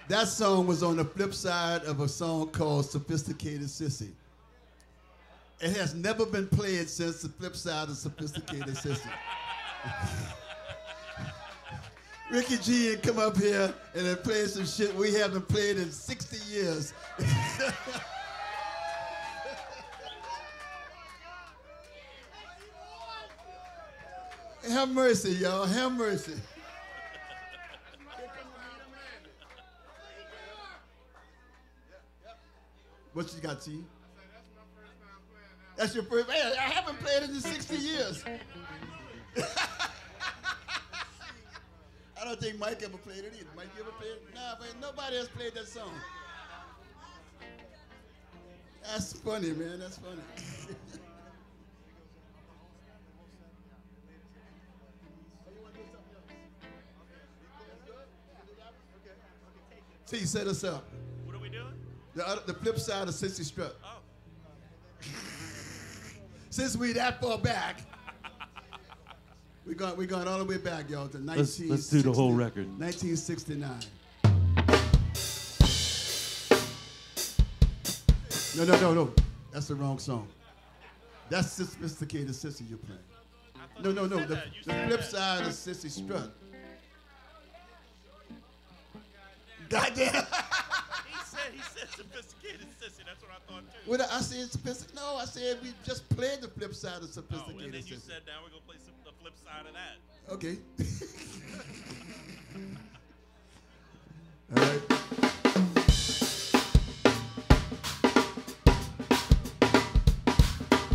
That song was on the flip side of a song called Sophisticated Cissy. It has never been played since the flip side of Sophisticated Cissy. Ricky G had come up here and had played some shit we haven't played in 60 years. have mercy, y'all. Have mercy. What you got, T? That's my first time. That's your first. Hey, I haven't played it in 60 years. I don't think Mike ever played it either. Mike, you ever played it? Nah, but nobody has played that song. That's funny, man. That's funny. T, set us up. The, other, the flip side of Cissy Strut. Oh. Since we that far back, we gone we gone all the way back, y'all, to 1960. Let's- let's do the whole record. 1969. No, no, no, no. That's the wrong song. That's sophisticated sissy you're playing. No, no, no. The, the flip side of Cissy Strut. Goddamn. He said he said sophisticated sissy. That's what I thought too. What I said sophisticated. No, I said we just played the flip side of Oh, sophisticated and then you said now we're gonna play some, the flip side of that. Okay. All right.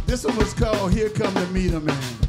This one was called Here Come the Meter Man.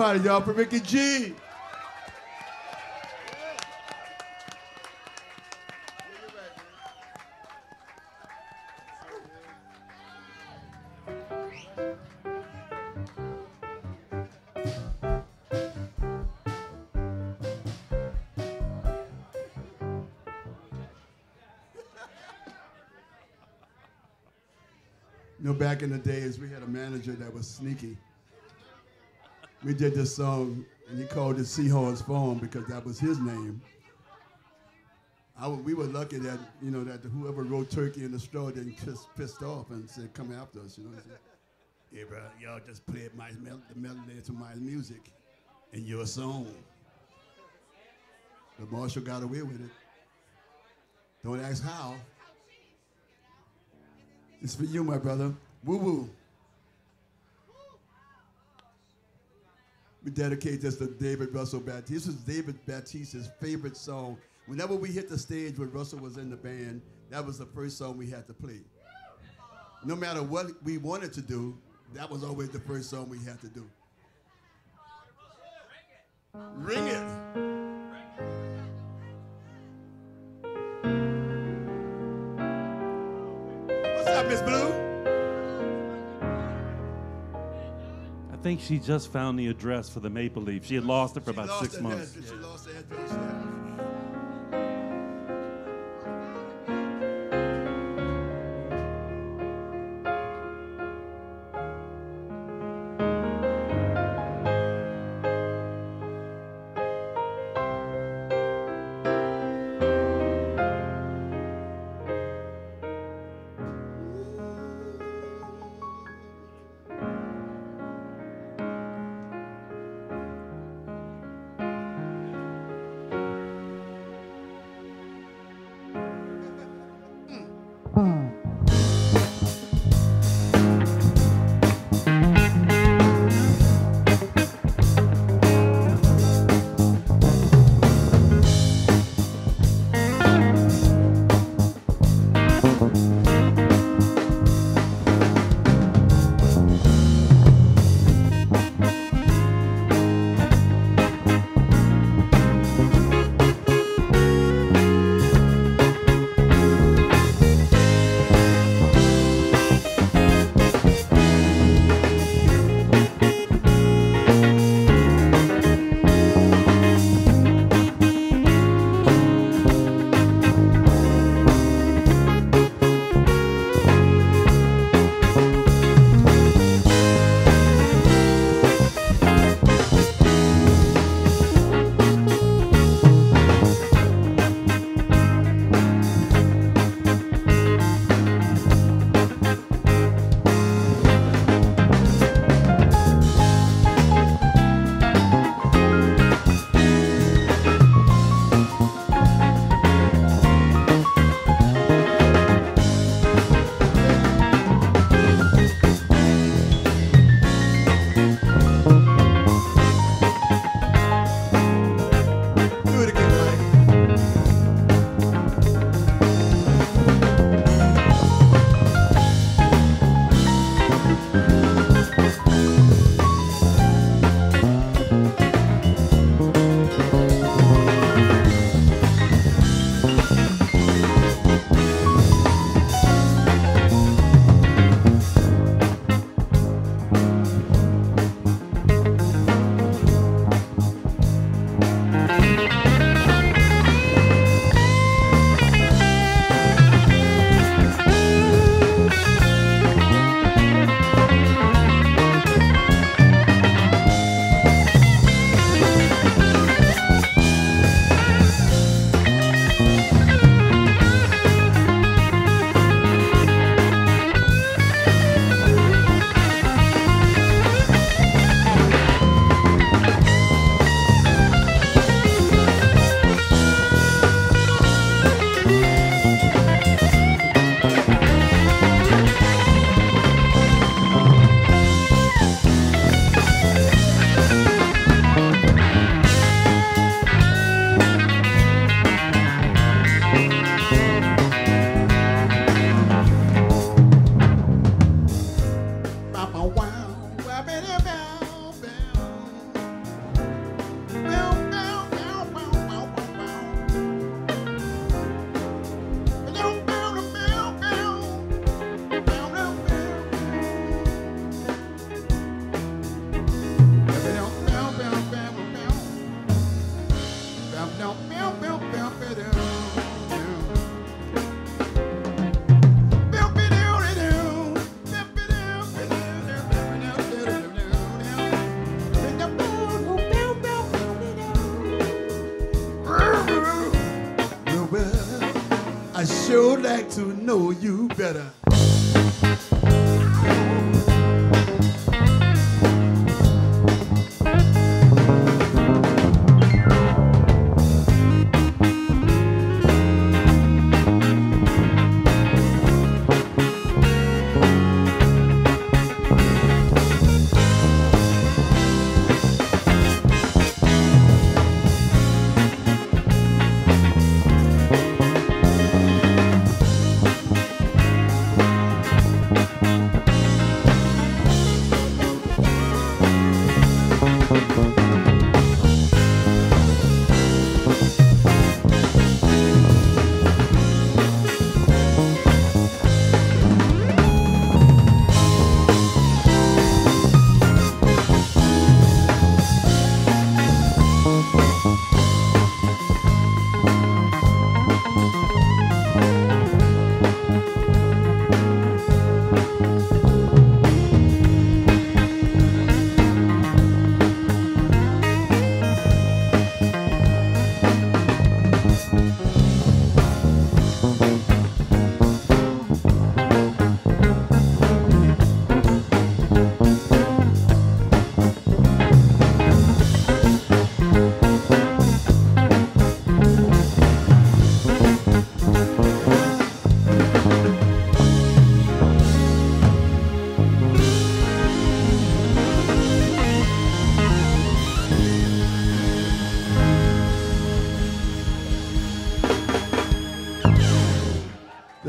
everybody, y'all, for Mickey G. You know, back in the days, we had a manager that was sneaky we did this song, and he called it Sehorn's Farm because that was his name. We were lucky that you know that whoever wrote Turkey in the Straw didn't just pissed off and said, "Come after us," you know. Said, hey, bro, y'all just played my mel- the melody to my music and your song. The Marshall got away with it. Don't ask how. It's for you, my brother. Woo woo. We dedicate this to David Russell Batiste. This is David Batiste's favorite song. Whenever we hit the stage when Russell was in the band, that was the first song we had to play. No matter what we wanted to do, that was always the first song we had to do. Ring it. What's up, Miss Blue? Think she just found the address for the Maple Leaf. She had lost it for She about six months. address. She lost the address. yeah.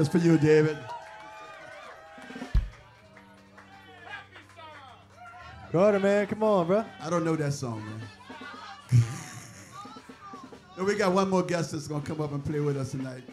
For you, David. Carter, man, come on, bro. I don't know that song, man. we got one more guest that's gonna come up and play with us tonight.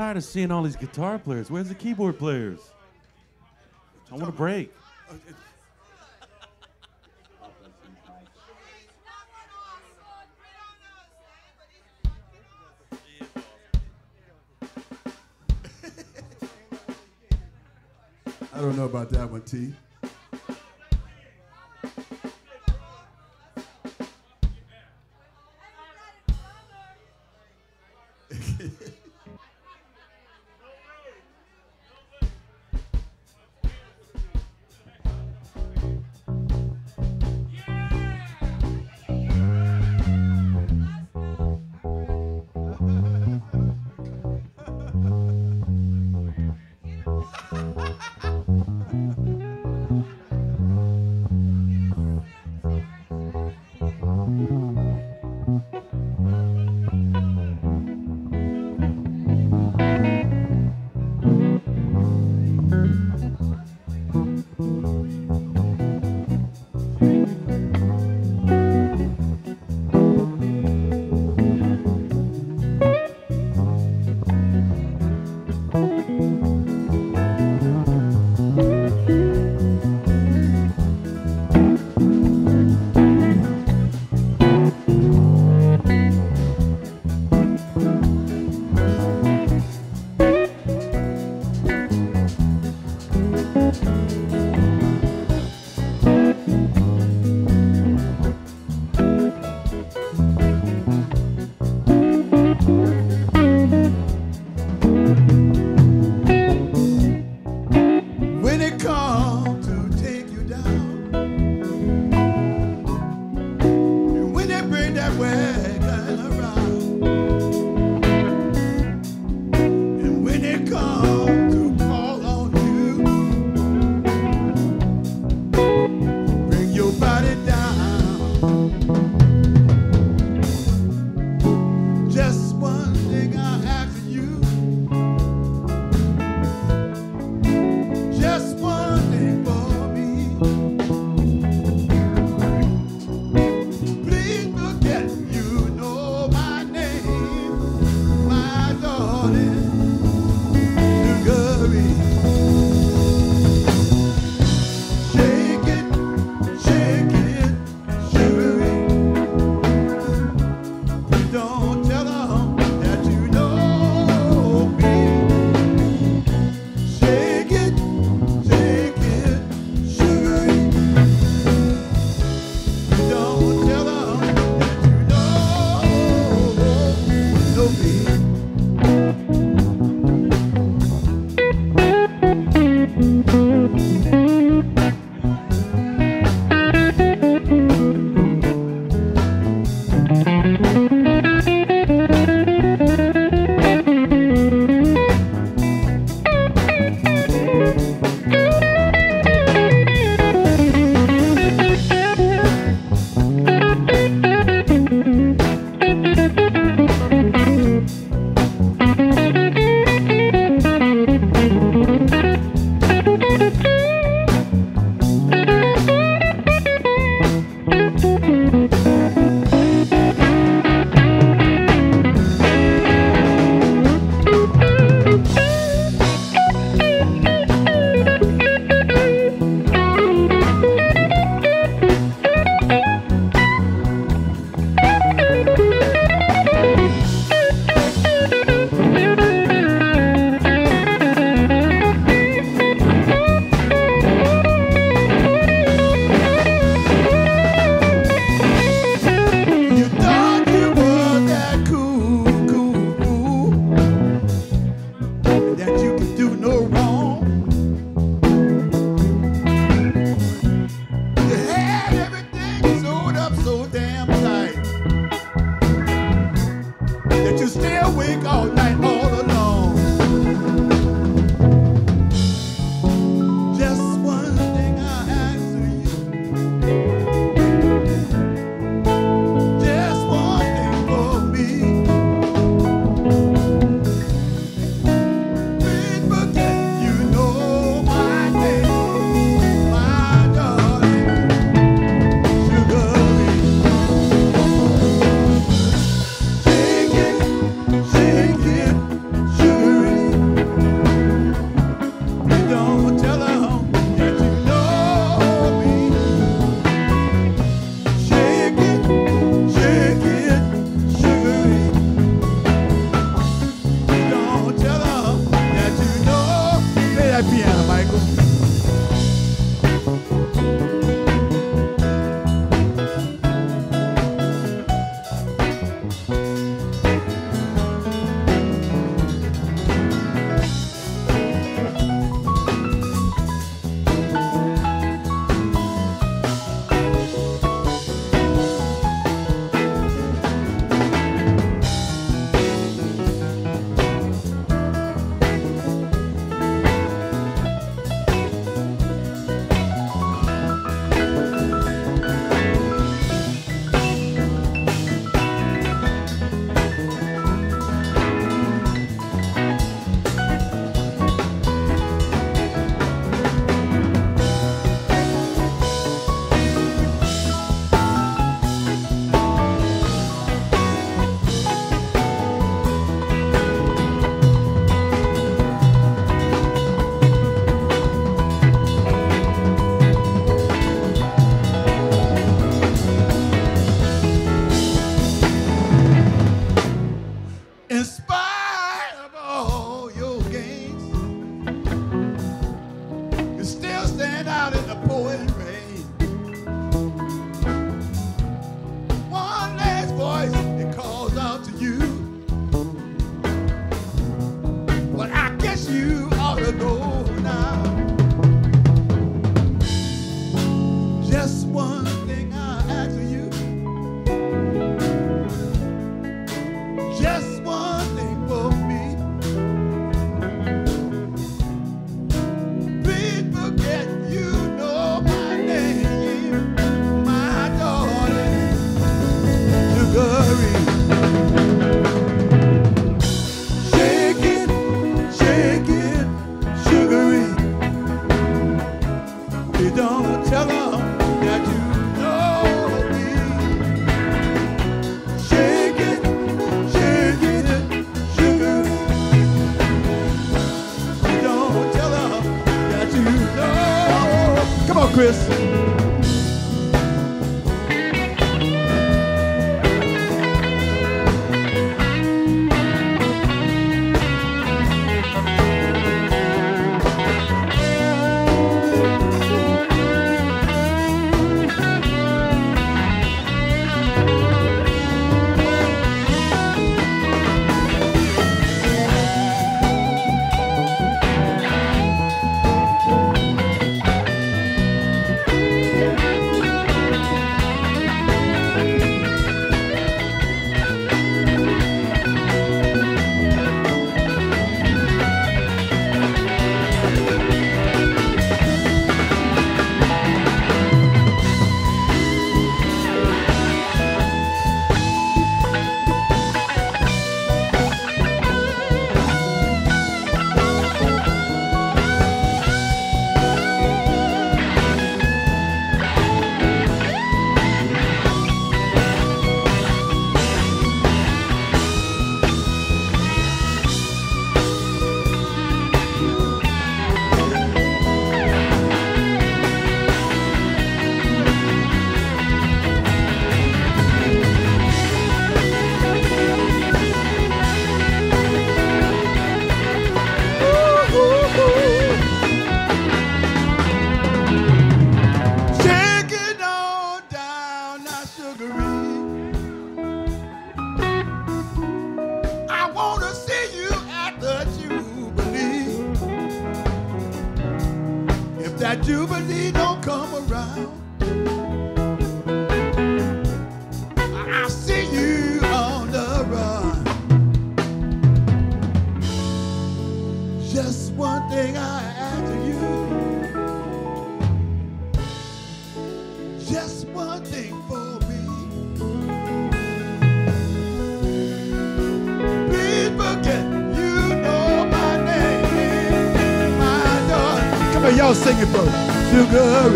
Tired of seeing all these guitar players. Where's the keyboard players? I want a break. I don't know about that one, T.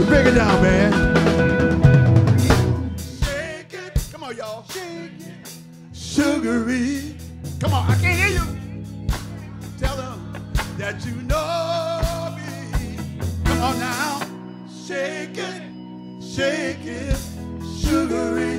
Break it down, man. Shake it. Come on, y'all. Shake it. Sugary. Come on, I can't hear you. Tell them that you know me. Come on now. Shake it. Shake it. Sugary.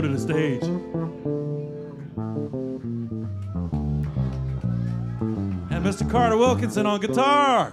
to the stage. And Mr. Carter Wilkinson on guitar.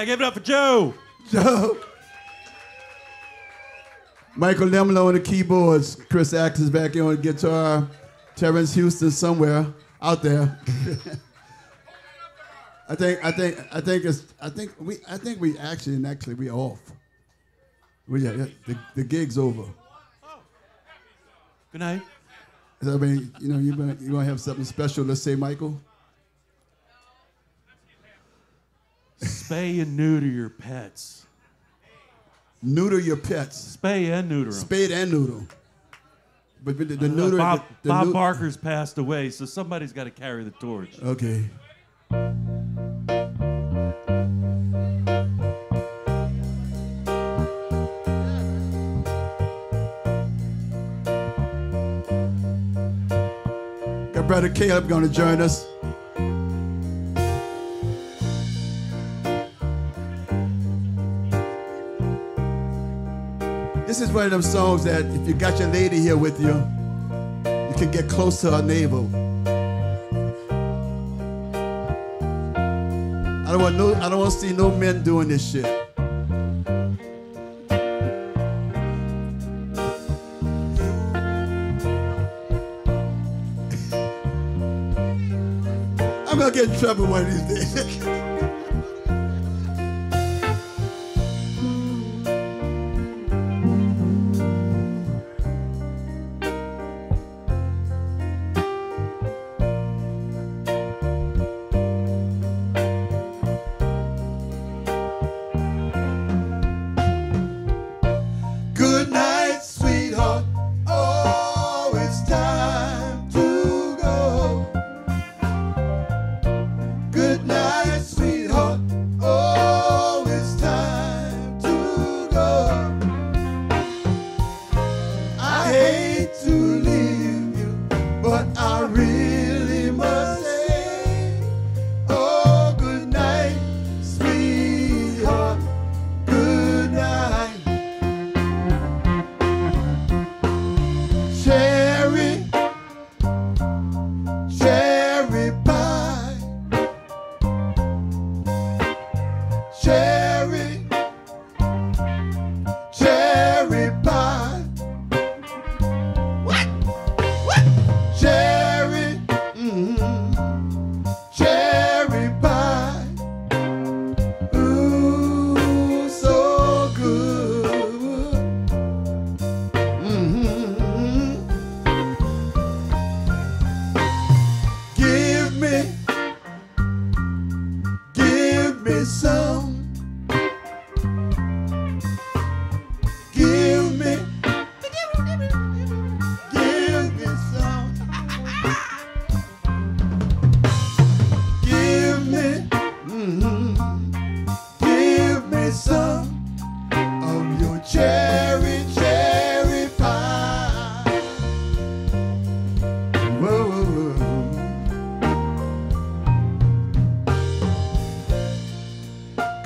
Yeah, give it up for Joe. Joe. Michael Lemmler on the keyboards. Chris Adkins back here on the guitar. Terrence Houston somewhere out there. I think I think I think it's I think we I think we actually and actually we off. We yeah, the, the gig's over. Good night. I mean, you know, you gonna, you gonna have something special. Let's say, Michael. Spay and neuter your pets. Neuter your pets. Spay and neuter them. Spade and noodle. But the, the Uh, neuter. Bob, the, the Bob Barker's passed away, so somebody's got to carry the torch. Okay. Got brother Caleb going to join us. This is one of them songs that if you got your lady here with you, you can get close to her navel. I don't want no I don't want to see no men doing this shit. I'm gonna get in trouble one of these days.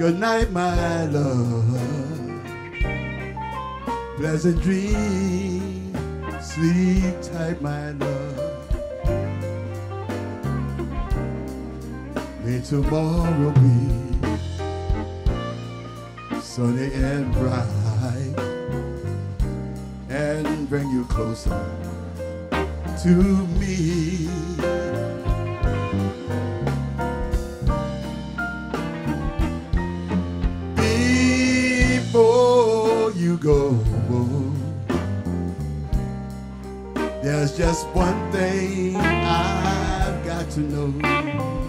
Good night, my love. Pleasant dreams, sleep tight, my love. May tomorrow be sunny and bright and bring you closer to me. Just one thing I've got to know.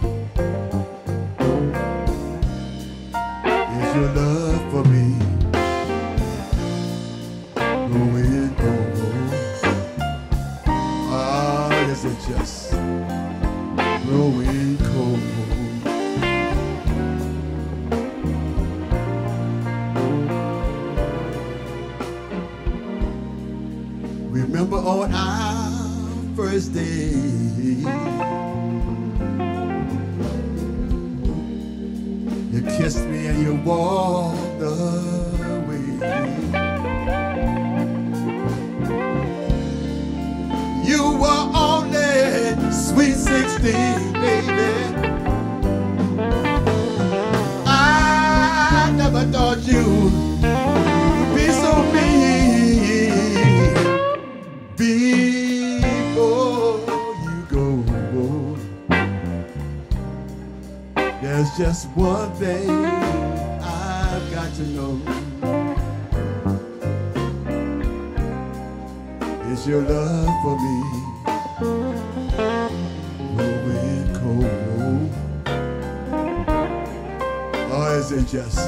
Your love for me growing cold? Or is it just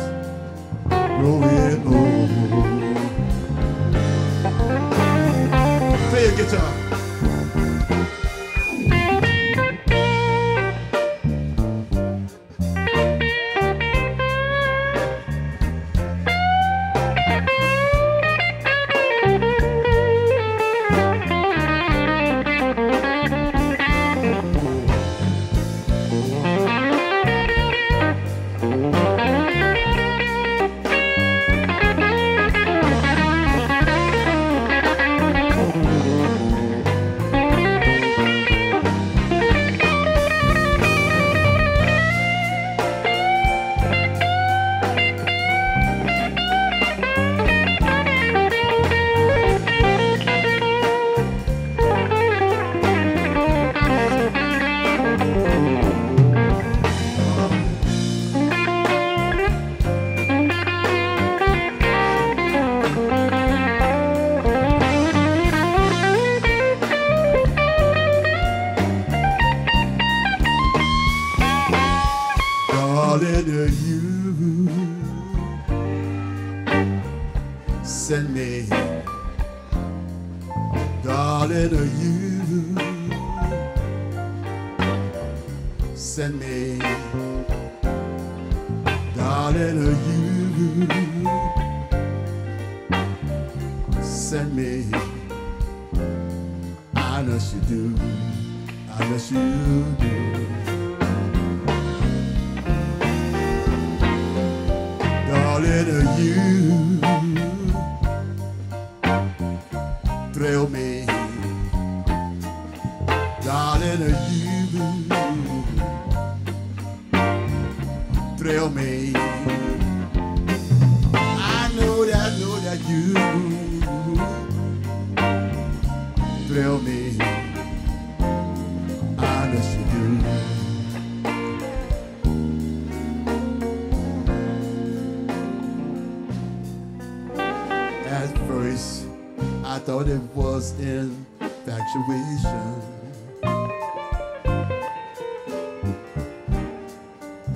was infatuation.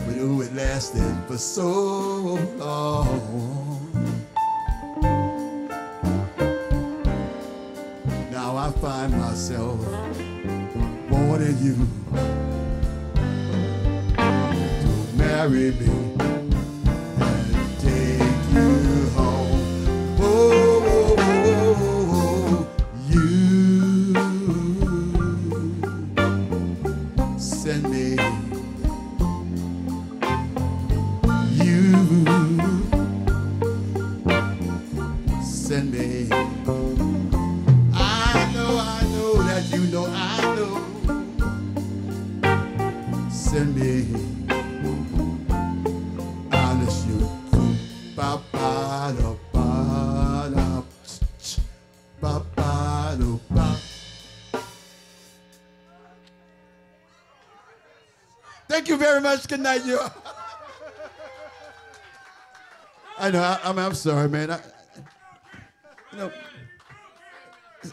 But oh, it lasted for so long. Now I find myself wanting you to marry me Thank you. I know. I, I'm. I'm sorry, man. I, you know,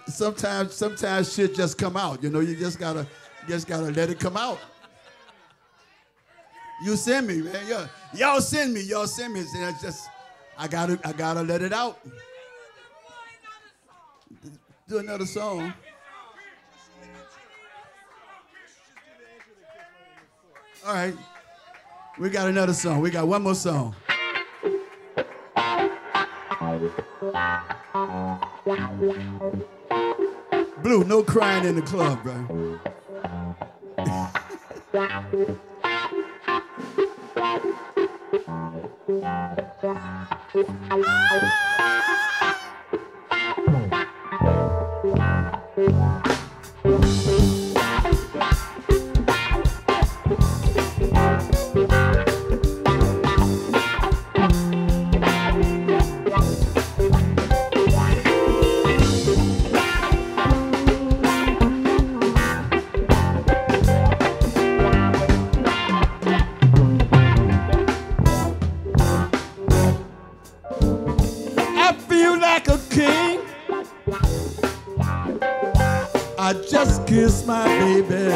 sometimes, sometimes shit just come out. You know, you just gotta, just gotta let it come out. You send me, man. Yeah, y'all send me. Y'all send me. And I just, I gotta, I gotta let it out. Do another song. All right. We got another song. We got one more song. Blue, no crying in the club, bro. I just kissed my baby.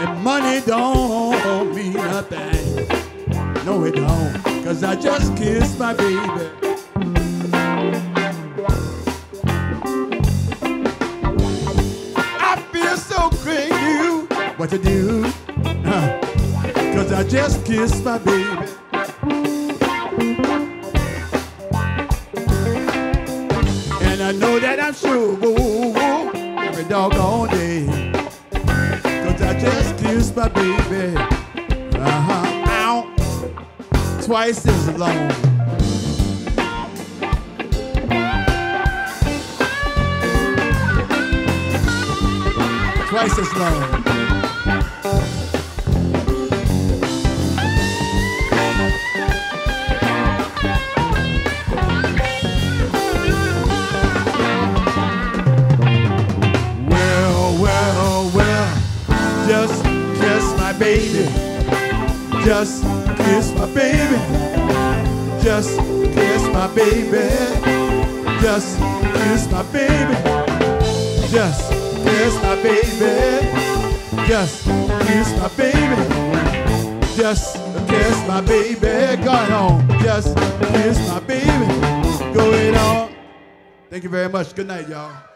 And money don't mean nothing. No, it don't. Cause I just kissed my baby. I feel so great, you. What to do? Huh. Cause I just kissed my baby. I know that I'm sure every doggone day. Cause I just kissed my baby. Uh-huh. Ow. Twice as long. Twice as long. Just kiss my baby. Just kiss my baby. Just kiss my baby. Just kiss my baby. Just kiss my baby. Just kiss my baby. Go on. Just kiss my baby. Go it on. Thank you very much. Good night, y'all.